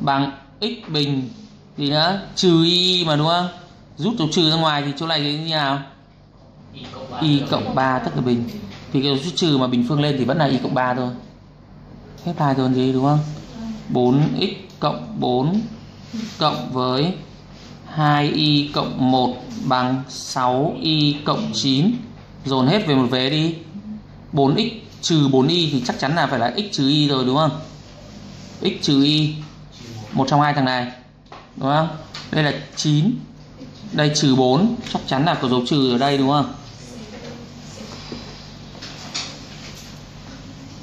Bằng x bình gì nữa trừ y mà đúng không? Rút dấu trừ ra ngoài thì chỗ này như thế nào? Y cộng 3 tức là bình thì cái số trừ mà bình phương lên thì vẫn là y cộng 3 thôi. Hết hai thôi gì đúng không? 4x cộng 4 cộng với 2y cộng 1 bằng 6y cộng 9 dồn hết về một vế đi. 4x trừ 4y thì chắc chắn là phải là x trừ y rồi đúng không? X trừ y một trong hai thằng này đúng không? Đây là 9 đây trừ 4 chắc chắn là có dấu trừ ở đây đúng không?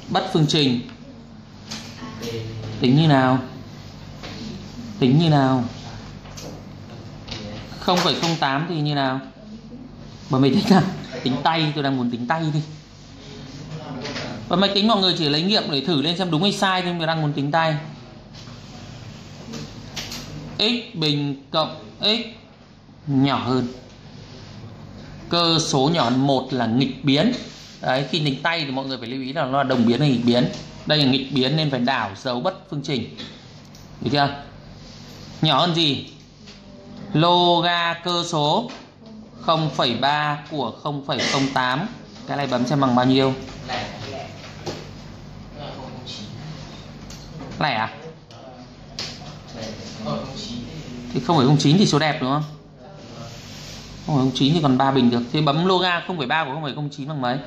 Bất phương trình. Tính như nào? Tính như nào? 0,08 thì như nào? Mà mày tính nào? Tính tay tôi đang muốn tính tay đi. Và máy tính mọi người chỉ lấy nghiệm để thử lên xem đúng hay sai thôi tôi đang muốn tính tay. X bình cộng x nhỏ hơn. Cơ số nhỏ hơn một là nghịch biến. Đấy khi tính tay thì mọi người phải lưu ý là nó là đồng biến hay nghịch biến. Đây là nghịch biến nên phải đảo dấu bất phương trình. Được chưa? Nhỏ hơn gì? Loga cơ số 0,3 của 0,08 cái này bấm xem bằng bao nhiêu? Lẻ à? Thì 0,09 thì số đẹp đúng không? 0,09 thì còn 3 bình được. Thế bấm loga 0,3 của 0,09 bằng mấy?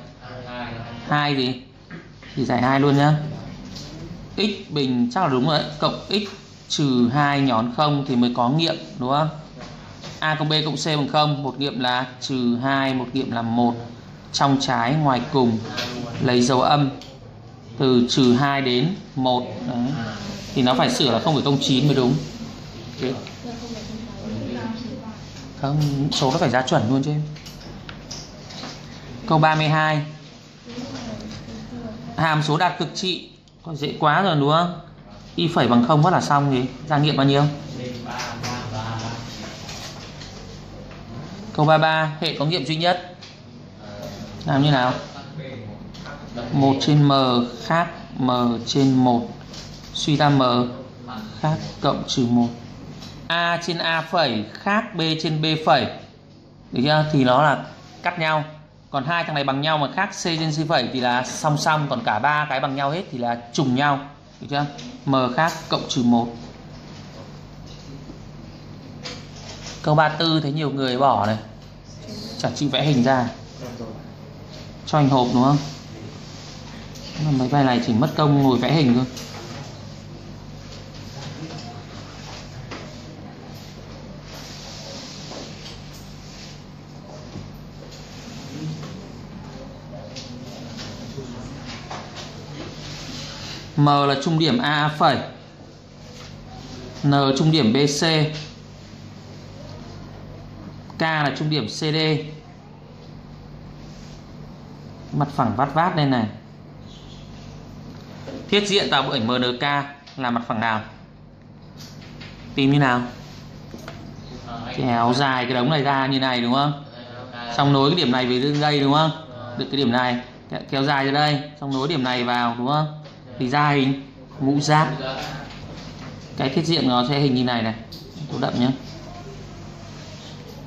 2 gì? Thì giải 2 luôn nhá. X bình chắc là đúng rồi đấy. Cộng x trừ 2 nhón 0 thì mới có nghiệm đúng không? A cộng b cộng c bằng 0 một nghiệm là trừ 2 một nghiệm là 1 trong trái ngoài cùng lấy dấu âm từ trừ 2 đến 1 Đấy. thì nó phải sửa là 0,09 mới đúng. Okay không số nó phải ra chuẩn luôn chứ em. Câu 32 hàm số đạt cực trị. Có dễ quá rồi, đúng không? Y phẩy bằng không mất là xong thì ra nghiệm bao nhiêu? Câu 33 hệ có nghiệm duy nhất. Làm như nào? 1 trên m khác m trên 1 suy ra m khác cộng trừ 1 a trên a phẩy khác b trên b phẩy. Được chưa? Thì nó là cắt nhau. Còn hai thằng này bằng nhau mà khác c trên c phẩy thì là song song, còn cả ba cái bằng nhau hết thì là trùng nhau. Được chưa? M khác cộng trừ 1 câu 34 thấy nhiều người bỏ này. Chẳng chịu vẽ hình ra. Cho anh hộp đúng không? Mấy bài này chỉ mất công ngồi vẽ hình thôi. M là trung điểm A phẩy. N trung điểm BC K là trung điểm CD mặt phẳng vát vát đây này. Thiết diện tạo bức ảnh MNK là mặt phẳng nào? Tìm như nào? Kéo dài cái đống này ra như này, đúng không? Xong nối cái điểm này với đường dây đúng không? Được cái điểm này. Kéo dài ra đây, xong nối điểm này vào, đúng không? Thì ra hình ngũ giác. Cái thiết diện nó sẽ hình như này này. Tôi đậm nhé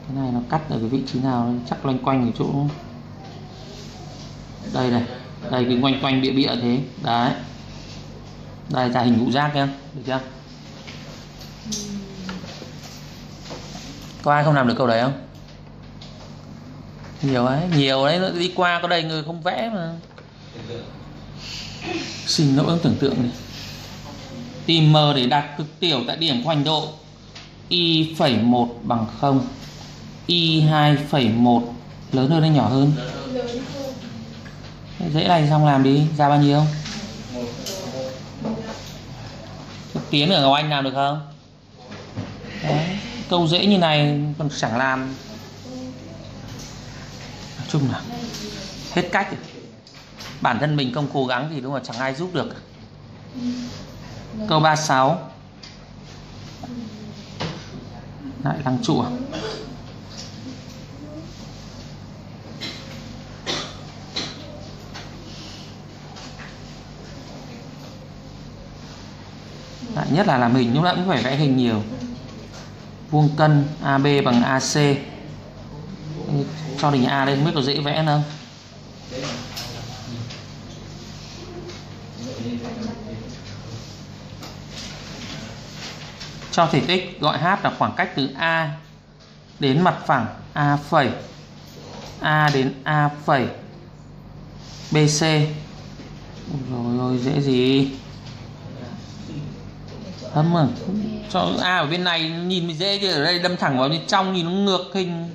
cái này nó cắt ở cái vị trí nào chắc loanh quanh ở chỗ đây này. Đây cứ quanh quanh bịa bịa thế. Đấy. Đây là hình ngũ giác nhá. Được chưa? Có ai không làm được câu đấy không? Nhiều ấy. Nhiều đấy. Đi qua có đây người không vẽ mà xin lỗi tưởng tượng đi tìm m để đạt cực tiểu tại điểm của hành độ. Y phẩy một bằng không. Y hai phẩy một lớn hơn hay nhỏ hơn? Dễ này xong làm đi. Ra bao nhiêu? Tiến ở Ngọc Anh làm được không? Đấy. câu dễ như này còn chẳng làm. Nói chung là hết cách rồi bản thân mình không cố gắng thì đúng là chẳng ai giúp được. Câu 36 lại lăng trụ à? Lại nhất là làm hình lúc nào cũng phải vẽ hình nhiều. Vuông cân AB bằng AC. Cho đỉnh A đây không biết có dễ vẽ không cho thể tích gọi h là khoảng cách từ A đến mặt phẳng A phẩy A đến A phẩy BC rồi ôi dễ gì? Hâm à Cho A ở bên này nhìn mình dễ chứ Ở đây đâm thẳng vào bên trong nhìn nó ngược hình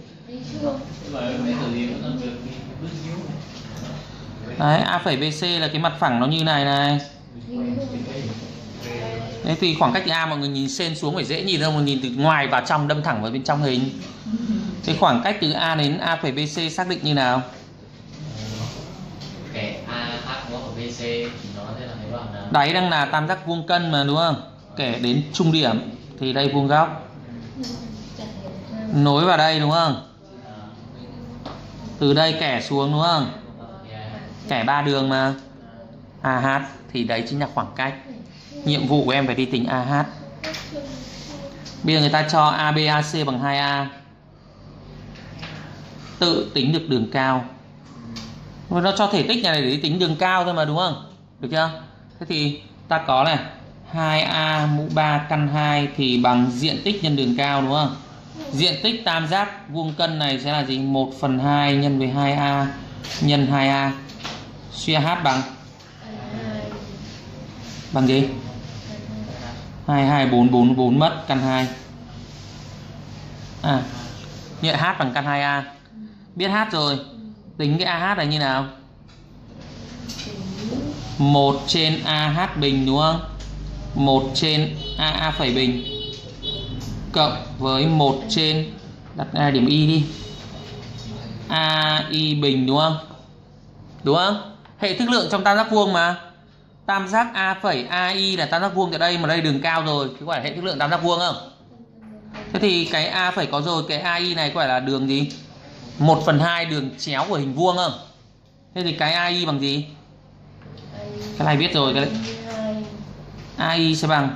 đấy a phẩy bc là cái mặt phẳng nó như này này. Đấy tùy khoảng cách a mọi người nhìn sen xuống phải dễ nhìn hơn mà nhìn từ ngoài vào trong đâm thẳng vào bên trong hình. Cái khoảng cách từ a đến a phẩy bc xác định như nào? Kẻ A ở BC thì nó sẽ là cái đoạn là đáy đang là tam giác vuông cân mà đúng không? Kể đến trung điểm thì đây vuông góc. Nối vào đây đúng không? Từ đây kẻ xuống đúng không yeah. kẻ ba đường mà. AH thì đấy chính là khoảng cách. Nhiệm vụ của em phải đi tính AH bây giờ người ta cho ABAC bằng 2A tự tính được đường cao. Mà nó cho thể tích này để đi tính đường cao thôi mà, đúng không? Được chưa? Thế thì ta có này 2A mũ 3 căn 2 thì bằng diện tích nhân đường cao, đúng không? Diện tích tam giác vuông cân này sẽ là gì? 1 phần 2 nhân với 2A nhân 2A suy H bằng. Bằng gì? 22444 mất, căn 2 à nhận H bằng căn 2A biết H rồi. Tính cái AH là như nào? 1 trên AH bình, đúng không? 1 trên AA phẩy bình. Cộng với 1 trên, đặt A điểm Y đi. AI bình, đúng không? Đúng không? Hệ thức lượng trong tam giác vuông mà. Tam giác A phẩy AI là tam giác vuông tại đây, mà đây đường cao rồi. Chứ có phải hệ thức lượng tam giác vuông không? Thế thì cái A phẩy có rồi, cái AI này có phải là đường gì? 1 phần 2 đường chéo của hình vuông không? Thế thì cái AI bằng gì? Cái này biết rồi, cái đấy. AI sẽ bằng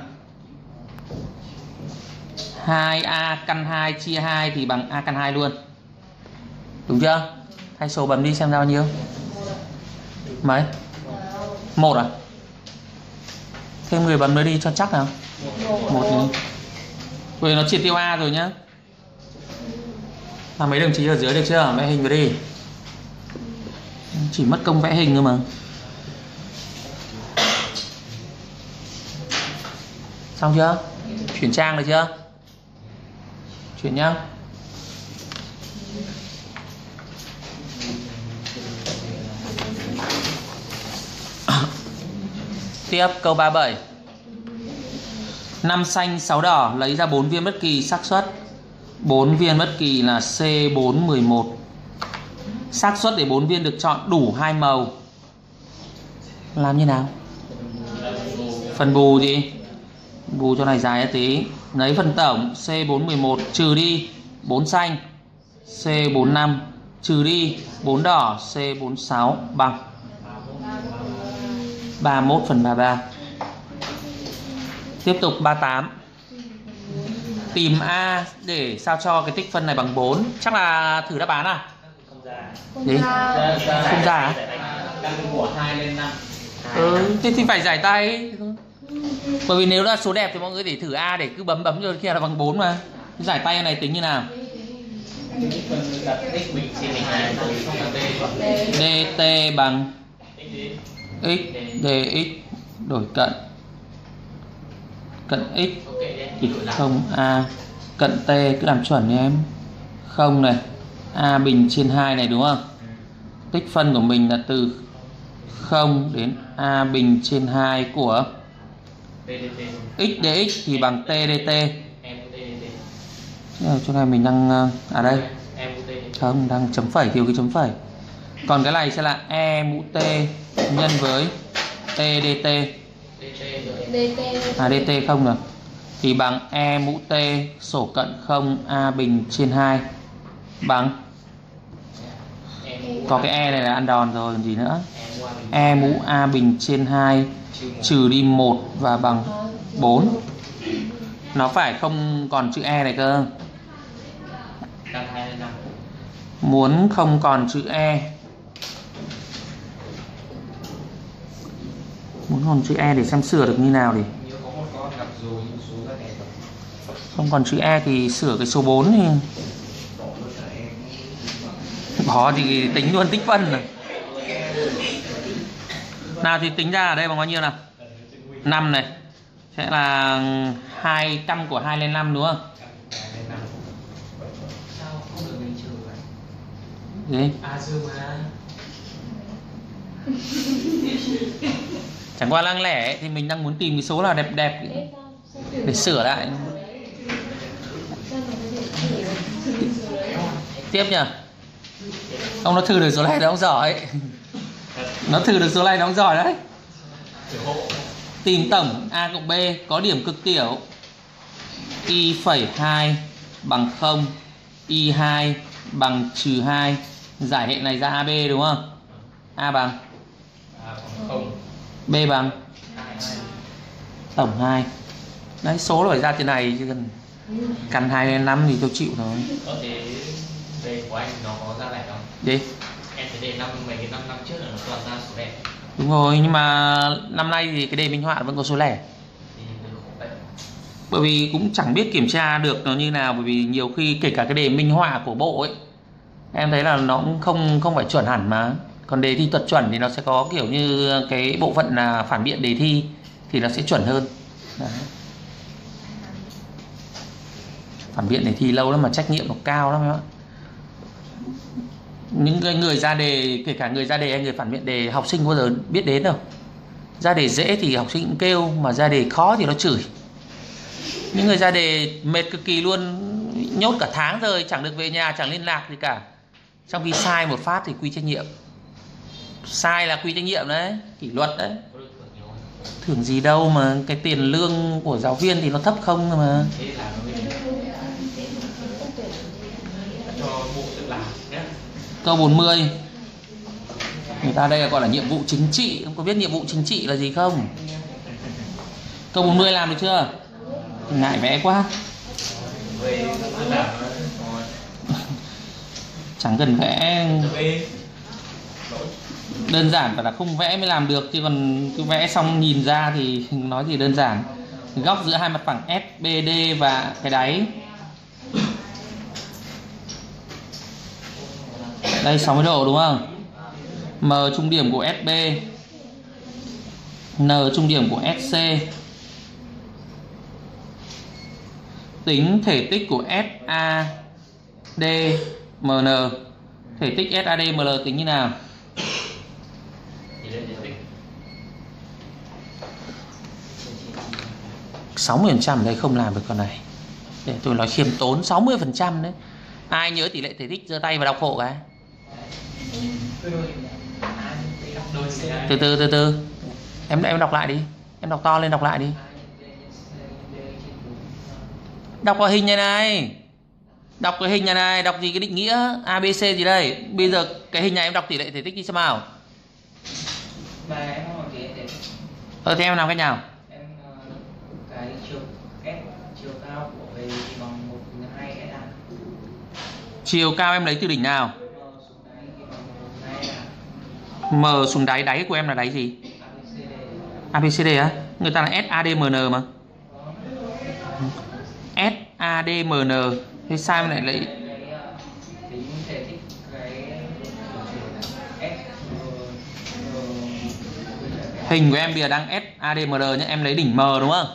2A căn 2 chia 2 thì bằng A căn 2 luôn. Đúng chưa? Thay số bấm đi xem ra bao nhiêu mấy? Một à? Thêm người bấm mới đi cho chắc nào? Một nhỉ Vì nó triệt tiêu A rồi nhá. À, mấy đồng chí ở dưới được chưa? Vẽ hình vào đi. Chỉ mất công vẽ hình thôi mà. Xong chưa? Chuyển trang được chưa? Chuyển nhá. Tiếp câu 37 năm xanh 6 đỏ, lấy ra 4 viên bất kỳ xác suất. 4 viên bất kỳ là C411 xác suất để 4 viên được chọn đủ hai màu. Làm như nào? Phần bù gì? Bù cho này dài tí. Lấy phần tổng C411 trừ đi. 4 xanh C45 trừ đi. 4 đỏ C46 bằng. 31 phần 33 Tiếp tục 38 Tìm A để sao cho cái tích phân này bằng 4 Chắc là thử đáp án à? Gì? Không ra. À? của 2 lên 5 Ừ, thế thì phải giải tay. Bởi vì nếu là số đẹp thì mọi người để thử A để cứ bấm bấm rồi kia là bằng 4 mà. Giải tay này tính như nào? phân đặt x bình trên bình 2 rồi không là b. DT bằng x dx đổi cận. Cận x thì không a. Cận t cứ làm chuẩn nhé em. Không này, a bình trên 2 này đúng không? Tích phân của mình là từ 0 đến a bình trên 2 của x dx thì bằng t dt. Chỗ này mình đang ở à đây. Không, đang chấm phẩy, thiếu cái chấm phẩy còn cái này sẽ là e mũ t nhân với t dt rồi à dt không được. Thì bằng e mũ t sổ cận 0 a bình trên 2 bằng. Có cái e này là ăn đòn rồi còn gì nữa. E mũ a bình trên 2 trừ đi 1 và bằng 4 nó phải không còn chữ e này cơ. Căn 2 lên 5 muốn không còn chữ e muốn còn chữ e để xem sửa được như nào thì. Nếu có một con gặp rồi nhưng số ra đẹp không còn chữ E thì sửa cái số 4 thì bỏ thì tính luôn tích phân rồi. Nào thì tính ra ở đây bằng bao nhiêu nào? 5 này. Sẽ là 200 của 2 lên 5 đúng không? Sao không được mình trừ vậy gì à chẳng qua lăng lẻ ấy, thì mình đang muốn tìm cái số nào đẹp đẹp để sửa lại. Tiếp nhỉ ông nó thử được số này nó ông giỏi. Nó thử được số này nó ông giỏi đấy. Tìm tổng a cộng b có điểm cực tiểu. Y phẩy hai bằng 0 y 2 bằng trừ 2 giải hệ này ra ab đúng không? A bằng? A bằng 0 b bằng. Tổng 2 đấy số nó phải ra trên này chứ cần căn 2 lên 5 thì tôi chịu thôi có thể đề của anh nó có ra lẻ không? Đi em thấy đề năm mấy cái năm năm trước là nó toàn ra số lẻ. Đúng rồi nhưng mà năm nay thì cái đề minh họa vẫn có số lẻ. Bởi vì cũng chẳng biết kiểm tra được nó như nào bởi vì nhiều khi kể cả cái đề minh họa của bộ ấy em thấy là nó cũng không không phải chuẩn hẳn mà còn đề thi thuật chuẩn thì nó sẽ có kiểu như cái bộ phận là phản biện đề thi thì nó sẽ chuẩn hơn. Đấy. phản biện đề thi lâu lắm mà trách nhiệm nó cao lắm các những cái người ra đề, kể cả người ra đề hay người phản biện đề, học sinh bao giờ biết đến đâu. Ra đề dễ thì học sinh cũng kêu, mà ra đề khó thì nó chửi. Những người ra đề mệt cực kỳ luôn, nhốt cả tháng rồi, chẳng được về nhà, chẳng liên lạc gì cả. Trong khi sai một phát thì quy trách nhiệm sai là quy trách nhiệm đấy, kỷ luật đấy. Thưởng gì đâu mà cái tiền lương của giáo viên thì nó thấp không mà. Câu 40 người ta đây gọi là nhiệm vụ chính trị. Không có biết nhiệm vụ chính trị là gì không? Câu 40 làm được chưa? Ngại vẽ quá. Chẳng cần vẽ đơn giản và là không vẽ mới làm được, chứ còn cứ vẽ xong nhìn ra thì nói gì đơn giản. Góc giữa hai mặt phẳng SBD và cái đáy. Đây 60 độ, đúng không? M trung điểm của SB N trung điểm của SC tính thể tích của SAD MN thể tích SAD MN tính như nào thì lên diện tích 60% đây không làm được con này. Để tôi nói khiêm tốn 60% đấy. Ai nhớ tỷ lệ thể tích giơ tay và đọc hộ cái? Từ từ từ từ. Em em đọc lại đi. Em đọc to lên đọc lại đi. Đọc vào hình này này. Đọc cái hình này này đọc gì cái định nghĩa abc gì đây? Bây giờ cái hình này em đọc tỷ lệ thể tích như thế nào. Thì ờ thế em làm cách nào em ờ, cái chiều S chiều cao của về thì bằng một hai S à chiều cao em lấy từ đỉnh nào? Xuống đáy m xuống đáy đáy của em là đáy gì? ABCD á? Người ta là sadmn mà. Sadmn thế sao em lại lấy? Hình của em bây giờ đang SADMR nhé em lấy đỉnh M đúng không?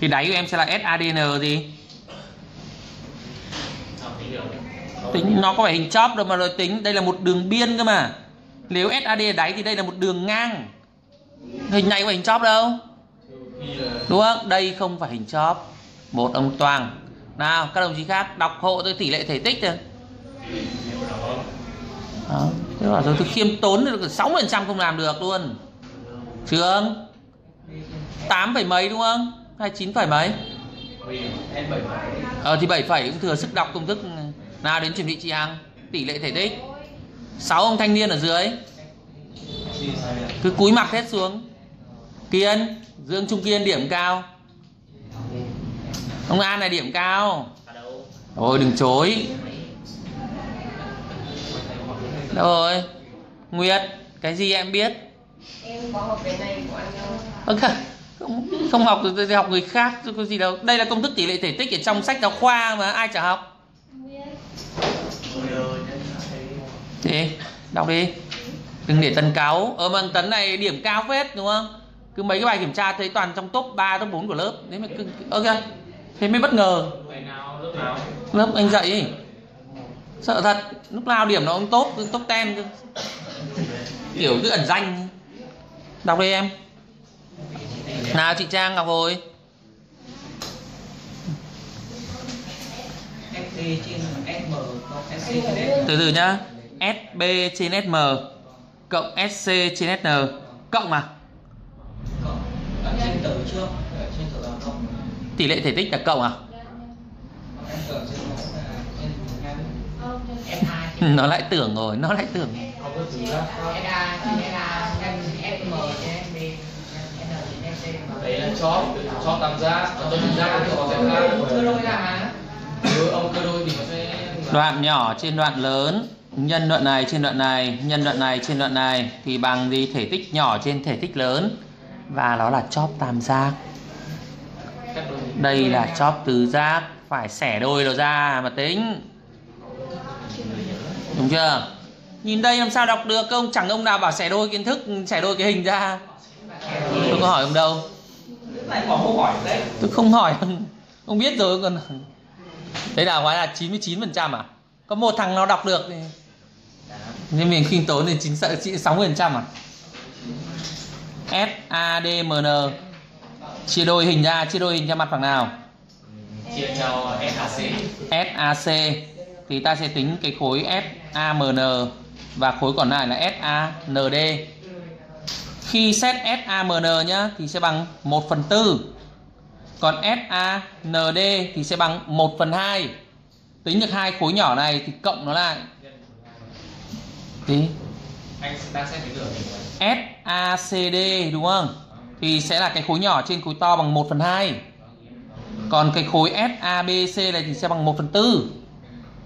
Thì đáy của em sẽ là SADN gì học tí được tính nó có phải hình chóp đâu mà rồi tính đây là một đường biên cơ mà. Nếu SAD là đáy thì đây là một đường ngang. Hình này có phải hình chóp đâu. Là đúng không? Đây không phải hình chóp. Một ông toàn nào các đồng chí khác đọc hộ tôi tỷ lệ thể tích thôi. Đó thế bảo rồi tôi khiêm tốn được 60% không làm được luôn. Trường 8 phẩy mấy đúng không? Hay 9 phẩy mấy? Bảy bảy ờ thì 7 phẩy cũng thừa sức đọc công thức nào đến chuẩn bị chị Hằng. Tỷ lệ thể tích. Sáu ông thanh niên ở dưới. Cứ cúi mặt hết xuống. Kiên dương trung kiên điểm cao. Ông an này điểm cao. Ôi đừng chối. Đâu rồi. Nguyệt cái gì em biết? Em có học cái này của anh không, không học thì học người khác chứ có gì đâu. Đây là công thức tỷ lệ thể tích ở trong sách giáo khoa mà ai chả học thì đọc đi. Đừng để tấn cáo. Ở mà tấn này điểm cao phết đúng không? Cứ mấy cái bài kiểm tra thấy toàn trong top 3, top 4 của lớp. Thế mà cứ ok. Thế mới bất ngờ. Nào lớp nào? lớp anh dạy sợ thật. Lúc nào điểm nó cũng tốt top 10 cơ. Kiểu cứ ẩn danh. Đọc đi em. Nào chị trang ngọc rồi SB trên SM cộng SC trên S từ từ nhá. SB trên SM cộng SC trên SN cộng à? Cộng. Trên tử trước trên tử là cộng. Tỷ lệ thể tích là cộng à? Em tưởng trên mẫu là trên em S2 trên nó lại tưởng rồi nó lại tưởng. Đấy là chóp, chóp tam giác, còn chóp tam giác thì có sẽ khác. chưa đôi ra mà Đoạn nhỏ trên đoạn lớn nhân đoạn này trên đoạn này nhân đoạn này trên đoạn này thì bằng gì thể tích nhỏ trên thể tích lớn? Và nó là chóp tam giác. Đây là chóp tứ giác phải xẻ đôi nó ra mà tính. Đúng chưa? Nhìn đây làm sao đọc được ông chẳng ông nào bảo xẻ đôi kiến thức xẻ đôi cái hình ra. Tôi có hỏi ông đâu? Tôi không hỏi ông ông biết rồi còn đấy là hóa là 99 phần trăm à có một thằng nó đọc được thì nhưng mình khinh tốn thì chính sợ chỉ 60 phần trăm à S A D M N chia đôi hình ra chia đôi hình ra mặt ฝั่ ng nào chia nhau SAC. SAC thì ta sẽ tính cái khối SAMN và khối còn lại là SAND. Khi xét SAMN nhá thì sẽ bằng 1 phần 4. Còn SAND thì sẽ bằng 1 phần 2. Tính được hai khối nhỏ này thì cộng nó lại. Thì SACD đúng không? Thì sẽ là cái khối nhỏ trên khối to bằng 1 phần 2. Còn cái khối SABC này thì sẽ bằng 1 phần 4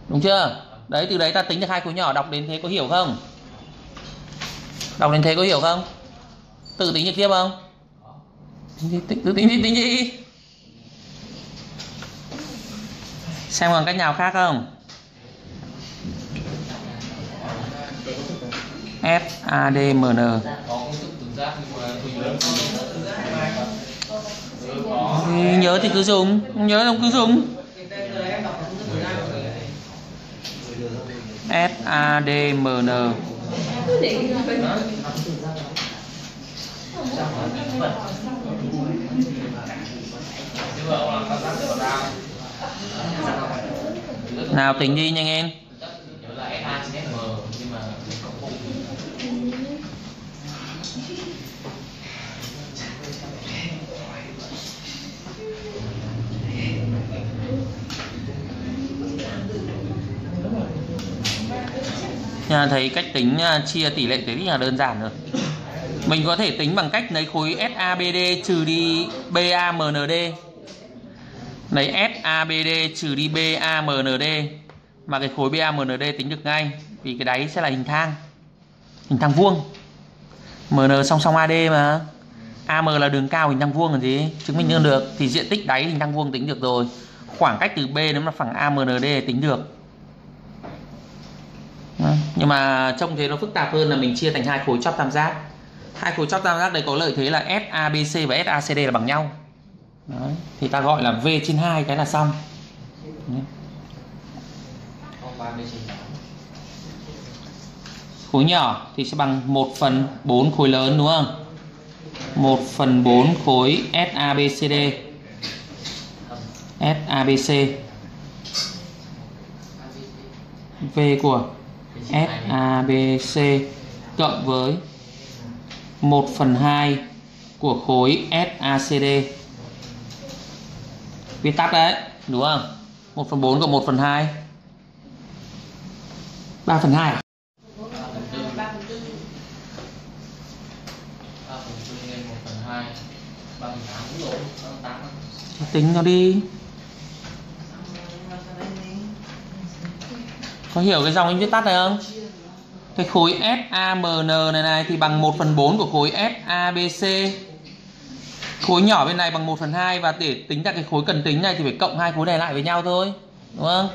Đúng chưa? Đấy từ đấy ta tính được hai khối nhỏ đọc đến thế có hiểu không? Đọc đến thế có hiểu không? Tự tính được tiếp không? Tính đi, tính, tự tính đi, tính đi Xem còn cách nào khác không? F A D M N. Ừ, Nhớ thì cứ dùng, không nhớ không cứ dùng. F A D M N. công thức nào tính đi nhanh em. À, Nhà thấy cách tính à, chia tỷ lệ thể tích là đơn giản rồi. Mình có thể tính bằng cách lấy khối SABD trừ đi BAMND Lấy SABD trừ đi BAMND Mà cái khối BAMND tính được ngay Vì cái đáy sẽ là hình thang Hình thang vuông. MN song song AD mà. AM là đường cao hình thang vuông làm gì? Chứng minh được Thì diện tích đáy hình thang vuông tính được rồi. Khoảng cách từ B đến mặt phẳng AMND tính được. Nhưng mà trông thế nó phức tạp hơn là mình chia thành hai khối chóp tam giác. Hai khối chóp tam giác đây có lợi thế là SABC và SACD là bằng nhau Đấy. thì ta gọi là V trên hai, cái là xong Đấy. khối nhỏ thì sẽ bằng 1 phần 4 khối lớn, đúng không 1 phần 4 khối SABCD SABC V của SABC cộng với 1 phần 2 của khối SACD quy tắc đấy, đúng không? 1 phần 4 cộng 1 phần 2 3 phần 2 à? ba phần tư ba phần tư nhân một phần hai ba phần à? tám Tính nó đi Có hiểu cái dòng anh viết tắt này không? Cái khối FAMN này này thì bằng 1 phần 4 của khối SABC khối nhỏ bên này bằng 1 phần 2 và để tính ra cái khối cần tính này thì phải cộng hai khối này lại với nhau thôi, đúng không?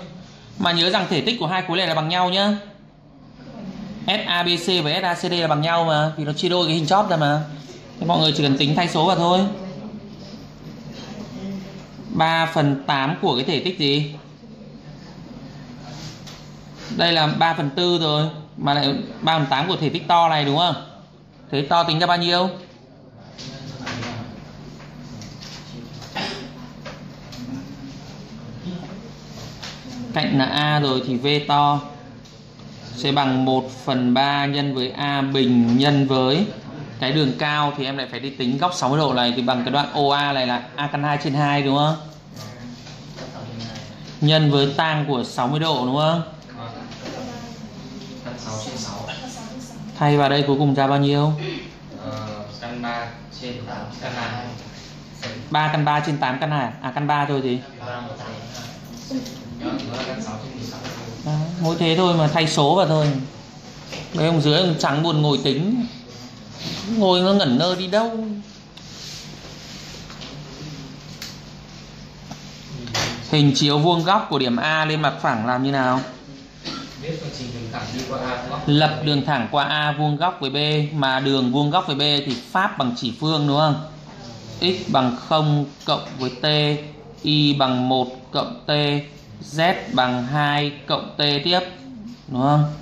Mà nhớ rằng thể tích của hai khối này là bằng nhau nhá. SABC và SACD là bằng nhau mà, vì nó chia đôi cái hình chóp ra mà. Thì mọi người chỉ cần tính thay số vào thôi. 3 phần 8 của cái thể tích gì? Đây là 3 phần 4 rồi, mà lại 3 phần 8 của thể tích to này, đúng không? Thế to tính ra bao nhiêu? cạnh là A rồi thì V to sẽ bằng 1 phần 3 nhân với A bình nhân với cái đường cao thì em lại phải đi tính góc 60 độ này thì bằng cái đoạn OA này là A căn 2 trên 2 đúng không? Nhân với tang của 60 độ, đúng không? Thay vào đây cuối cùng ra bao nhiêu? căn 3 trên 8 căn 2. 3 căn 3 trên 8 căn 2 à căn 3 thôi gì? 3 1 đó, mỗi thế thôi mà thay số vào thôi. Mấy ông dưới ông trắng buồn ngồi tính. Ngồi nó ngẩn ngơ đi đâu. Hình chiếu vuông góc của điểm A lên mặt phẳng làm như nào? Lập đường thẳng qua A vuông góc với B mà đường vuông góc với B thì pháp bằng chỉ phương đúng không? X bằng 0 cộng với t y bằng 1 cộng t. Z bằng 2 cộng T tiếp Đúng không?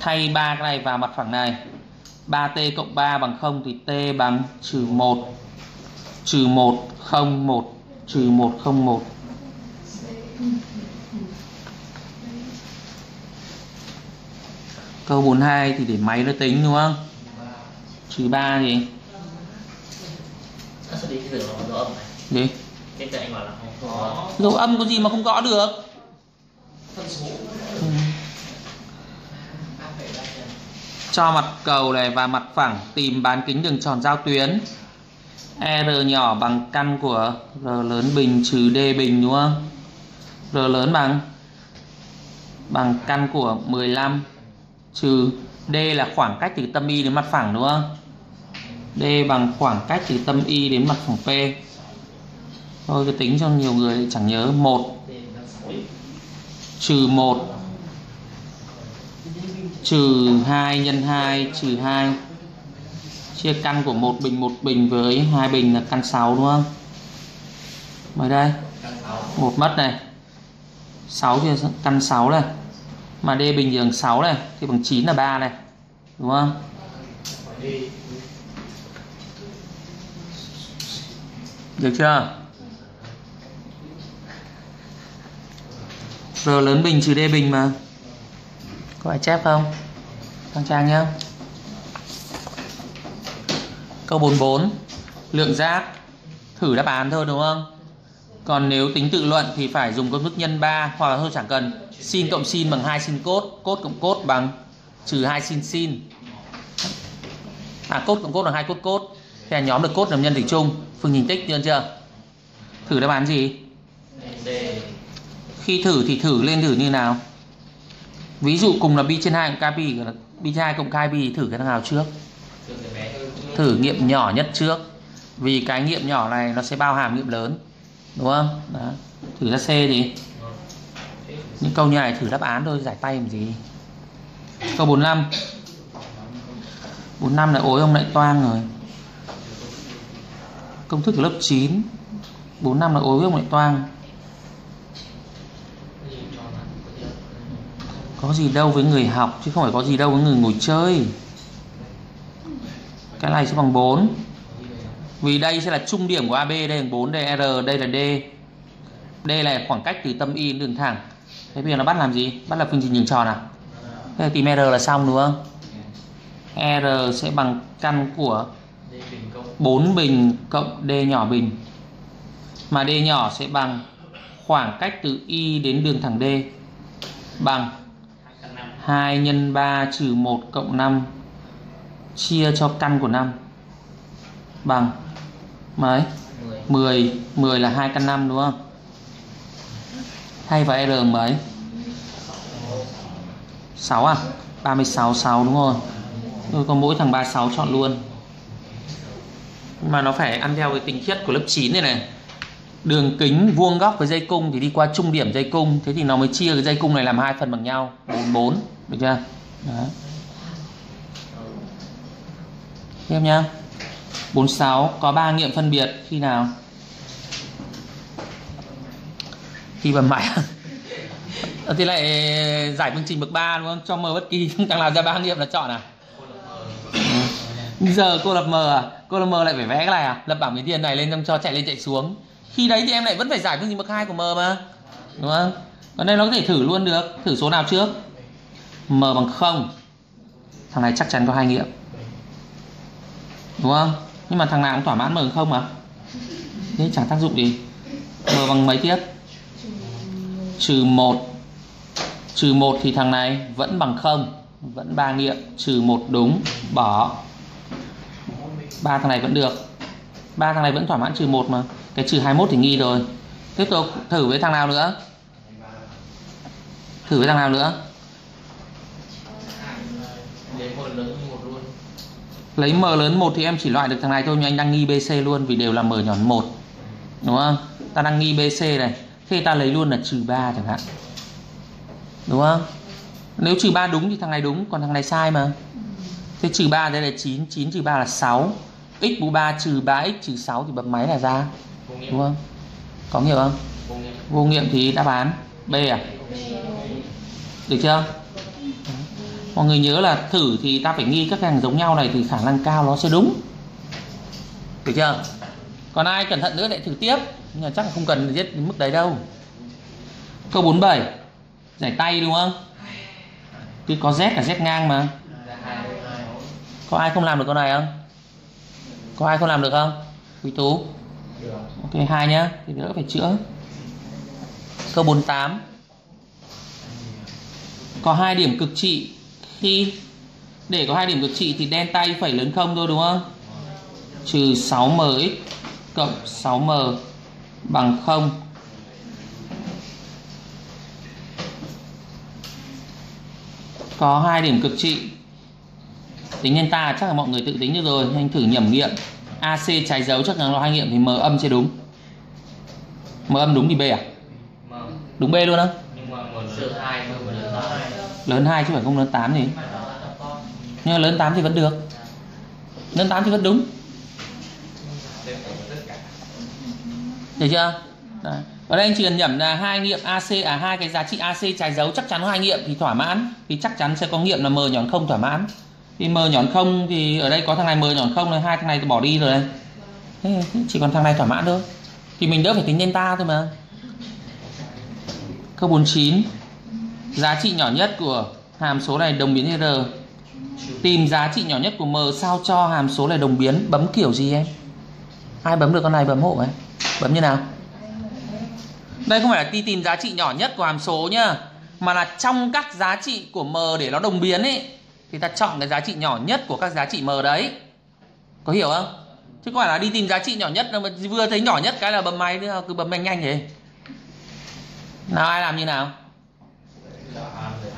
Thay ba cái này vào mặt phẳng này 3T cộng 3 bằng 0 thì T bằng trừ 1 Trừ 1 0 1 Trừ 1 0 1 Câu 42 thì để máy nó tính đúng không? Trừ 3 gì? Nó sẽ đi Dấu âm có gì mà không gõ được? Ừ. Cho mặt cầu này và mặt phẳng tìm bán kính đường tròn giao tuyến. R nhỏ bằng căn của R lớn bình trừ D bình đúng không? R lớn bằng bằng căn của 15 trừ D là khoảng cách từ tâm Y đến mặt phẳng đúng không? D bằng khoảng cách từ tâm Y đến mặt phẳng P. Thôi cứ tính cho nhiều người chẳng nhớ 1 tên nó sỏi trừ 1 trừ 2 nhân 2 trừ 2 chia căn của một bình một bình với hai bình là căn 6 đúng không? Mời đây căn 6 một mất này 6 chia căn 6 này mà D bình thì bằng 6 này, thì bằng 9 là 3 này, đúng không? Được chưa? R lớn bình trừ D bình mà. Có phải chép không? Thằng Trang nhá. Câu 44 Lượng giác Thử đáp án thôi đúng không? Còn nếu tính tự luận thì phải dùng công thức nhân 3 Hoặc là thôi chẳng cần. Sin cộng sin bằng 2 sin cốt. Cốt cộng cốt bằng trừ 2 sin sin. À cốt cộng cốt bằng 2 cốt cốt. Thế là nhóm được cốt làm nhân thủy chung. Phương trình tích chưa chưa? Thử đáp án gì? Khi thử thì thử lên thử như nào? Ví dụ cùng là bi trên hai cộng kb bi trên hai cộng kb thử cái nào trước? Thử nghiệm nhỏ nhất trước. Vì cái nghiệm nhỏ này nó sẽ bao hàm nghiệm lớn. Đúng không? Đó. Thử ra C gì? Những câu như này thử đáp án thôi, giải tay làm gì? Câu 45. 45 là ối ông lại toang rồi. Công thức của lớp 9. 45 là ối ông lại toang. Cái gì cho nó có gì đâu. Có gì đâu với người học, chứ không phải có gì đâu với người ngồi chơi. Cái này sẽ bằng 4. Vì đây sẽ là trung điểm của AB đây là 4 đây R, đây là D. D là khoảng cách từ tâm Y đến đường thẳng. Thế bây giờ nó bắt làm gì? Bắt là phương trình đường tròn à? Thế là tìm R là xong, đúng không? R sẽ bằng căn của bình cộng 4 bình cộng D nhỏ bình. Mà D nhỏ sẽ bằng khoảng cách từ Y đến đường thẳng D bằng 2 căn 5 2 nhân 3 trừ 1 cộng 5 chia cho căn của 5 bằng mấy? 10 10 là 2 căn 5 đúng không? Thay vào R mấy? 6 à? 36 6 đúng rồi. Rồi còn mỗi thằng 36 chọn luôn. Mà nó phải ăn theo cái tính chất của lớp 9 này này đường kính, vuông góc với dây cung thì đi qua trung điểm dây cung thế thì nó mới chia cái dây cung này làm hai phần bằng nhau 44 được chưa? Đấy. tiếp nhá. 46 có ba nghiệm phân biệt, khi nào? Khi bấm máy thì lại giải phương trình bậc 3 đúng không? Cho m bất kỳ chẳng làm ra ba nghiệm là chọn à? Ừ. giờ cô lập m à? Cô lập m lại phải vẽ cái này à? Lập bảng biến tiền này lên trong cho chạy lên chạy xuống. Khi đấy thì em lại vẫn phải giải phương trình bậc 2 của m mà. Đúng không? Còn đây nó có thể thử luôn được. Thử số nào trước? M bằng 0 thằng này chắc chắn có hai nghiệm. Đúng không? Nhưng mà thằng nào cũng thỏa mãn m bằng không mà. Thế chẳng tác dụng gì. M bằng mấy tiếp? Trừ 1 trừ 1 thì thằng này vẫn bằng 0 vẫn ba nghiệm. Trừ 1 đúng, bỏ. Ba thằng này vẫn được. Ba thằng này vẫn thỏa mãn trừ 1 mà. Cái trừ 21 thì nghi rồi. Tiếp tục thử với thằng nào nữa? Thử với thằng nào nữa? Lấy m lớn 1 thì em chỉ loại được thằng này thôi nhưng anh đang nghi BC luôn vì đều là m nhọn 1 đúng không? Ta đang nghi BC này. Thế ta lấy luôn là trừ 3 chẳng hạn. Đúng không? Nếu trừ 3 đúng thì thằng này đúng còn thằng này sai mà. Thế trừ 3 đây là 9 9 trừ 3 là 6 x mũ 3 trừ 3x trừ 6 thì bấm máy là ra. Đúng không? Có hiểu không? Vô nghiệm. Vô nghiệm thì đáp án B à? Được chưa mọi người nhớ là thử thì ta phải nghi các hàng giống nhau này thì khả năng cao nó sẽ đúng. Được chưa? Còn ai cẩn thận nữa lại thử tiếp. Nhưng mà chắc là không cần giết đến mức đấy đâu. Câu 47 giải tay đúng không? Cứ có Z là Z ngang mà. Có ai không làm được câu này không? Có ai không làm được không? Quý tú. Ok, hai nhá. Thì đỡ phải chữa. Câu 48 có hai điểm cực trị khi để có hai điểm cực trị thì delta y phẩy lớn không thôi đúng không? Trừ 6mx cộng 6m bằng 0 có hai điểm cực trị. Tính nhân ta chắc là mọi người tự tính được rồi anh thử nhẩm nghiệm. AC trái dấu chắc chắn là hai nghiệm thì M âm sẽ đúng. M âm đúng thì B à? Đúng B luôn á? Nhưng mà một lớn hai mà một lớn hai 2 chứ phải không lớn 8 gì. Nhưng mà lớn 8 thì vẫn được. Lớn 8 thì vẫn đúng. Được chưa? Đấy. ở đây anh chỉ cần nhẩm là hai nghiệm AC à hai cái giá trị AC trái dấu chắc chắn hai nghiệm thì thỏa mãn. Thì chắc chắn sẽ có nghiệm là M nhọn không thỏa mãn. Thì M nhọn không thì ở đây có thằng này M nhọn không này, hai thằng này bỏ đi rồi này. Thế chỉ còn thằng này thỏa mãn thôi. Thì mình đỡ phải tính delta thôi mà. Câu 49 giá trị nhỏ nhất của hàm số này đồng biến R. Tìm giá trị nhỏ nhất của M sao cho hàm số này đồng biến? Bấm kiểu gì em? Ai bấm được con này bấm hộ ấy bấm như nào? Đây không phải là đi tìm giá trị nhỏ nhất của hàm số nhá, mà là trong các giá trị của m để nó đồng biến ấy thì ta chọn cái giá trị nhỏ nhất của các giá trị m đấy. Có hiểu không? Chứ không phải là đi tìm giá trị nhỏ nhất đâu mà vừa thấy nhỏ nhất cái là bấm máy, cứ bấm nhanh nhanh thế. Nào, ai làm như nào?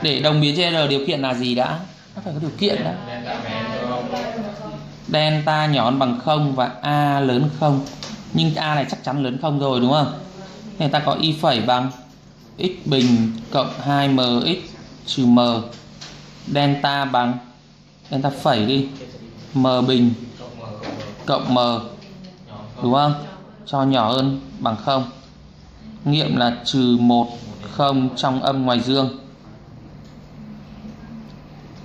Để đồng biến trên r điều kiện là gì đã? Nó phải có điều kiện đã delta nhỏ hơn bằng 0 và a lớn 0 nhưng a này chắc chắn lớn 0 rồi, đúng không? Người ta có y phẩy bằng x bình cộng 2mx trừ m. Delta bằng, delta phẩy đi. M bình cộng m. Đúng không? Cho nhỏ hơn bằng 0 nghiệm là trừ 1 0 trong âm ngoài dương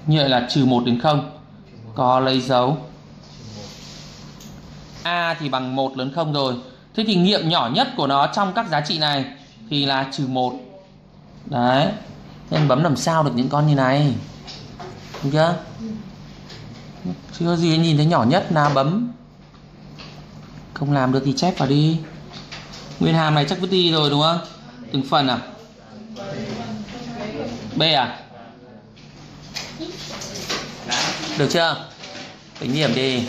như vậy là trừ 1 đến 0 có lấy dấu. A thì bằng 1 lớn 0 rồi. Thế thì nghiệm nhỏ nhất của nó trong các giá trị này Thì là trừ 1 Đấy. Nên bấm làm sao được những con như này? Đúng chưa? Chưa gì nhìn thấy nhỏ nhất là bấm. Không làm được thì chép vào đi. Nguyên hàm này chắc vứt đi rồi đúng không? Từng phần à? B à? Được chưa? Tính điểm đi.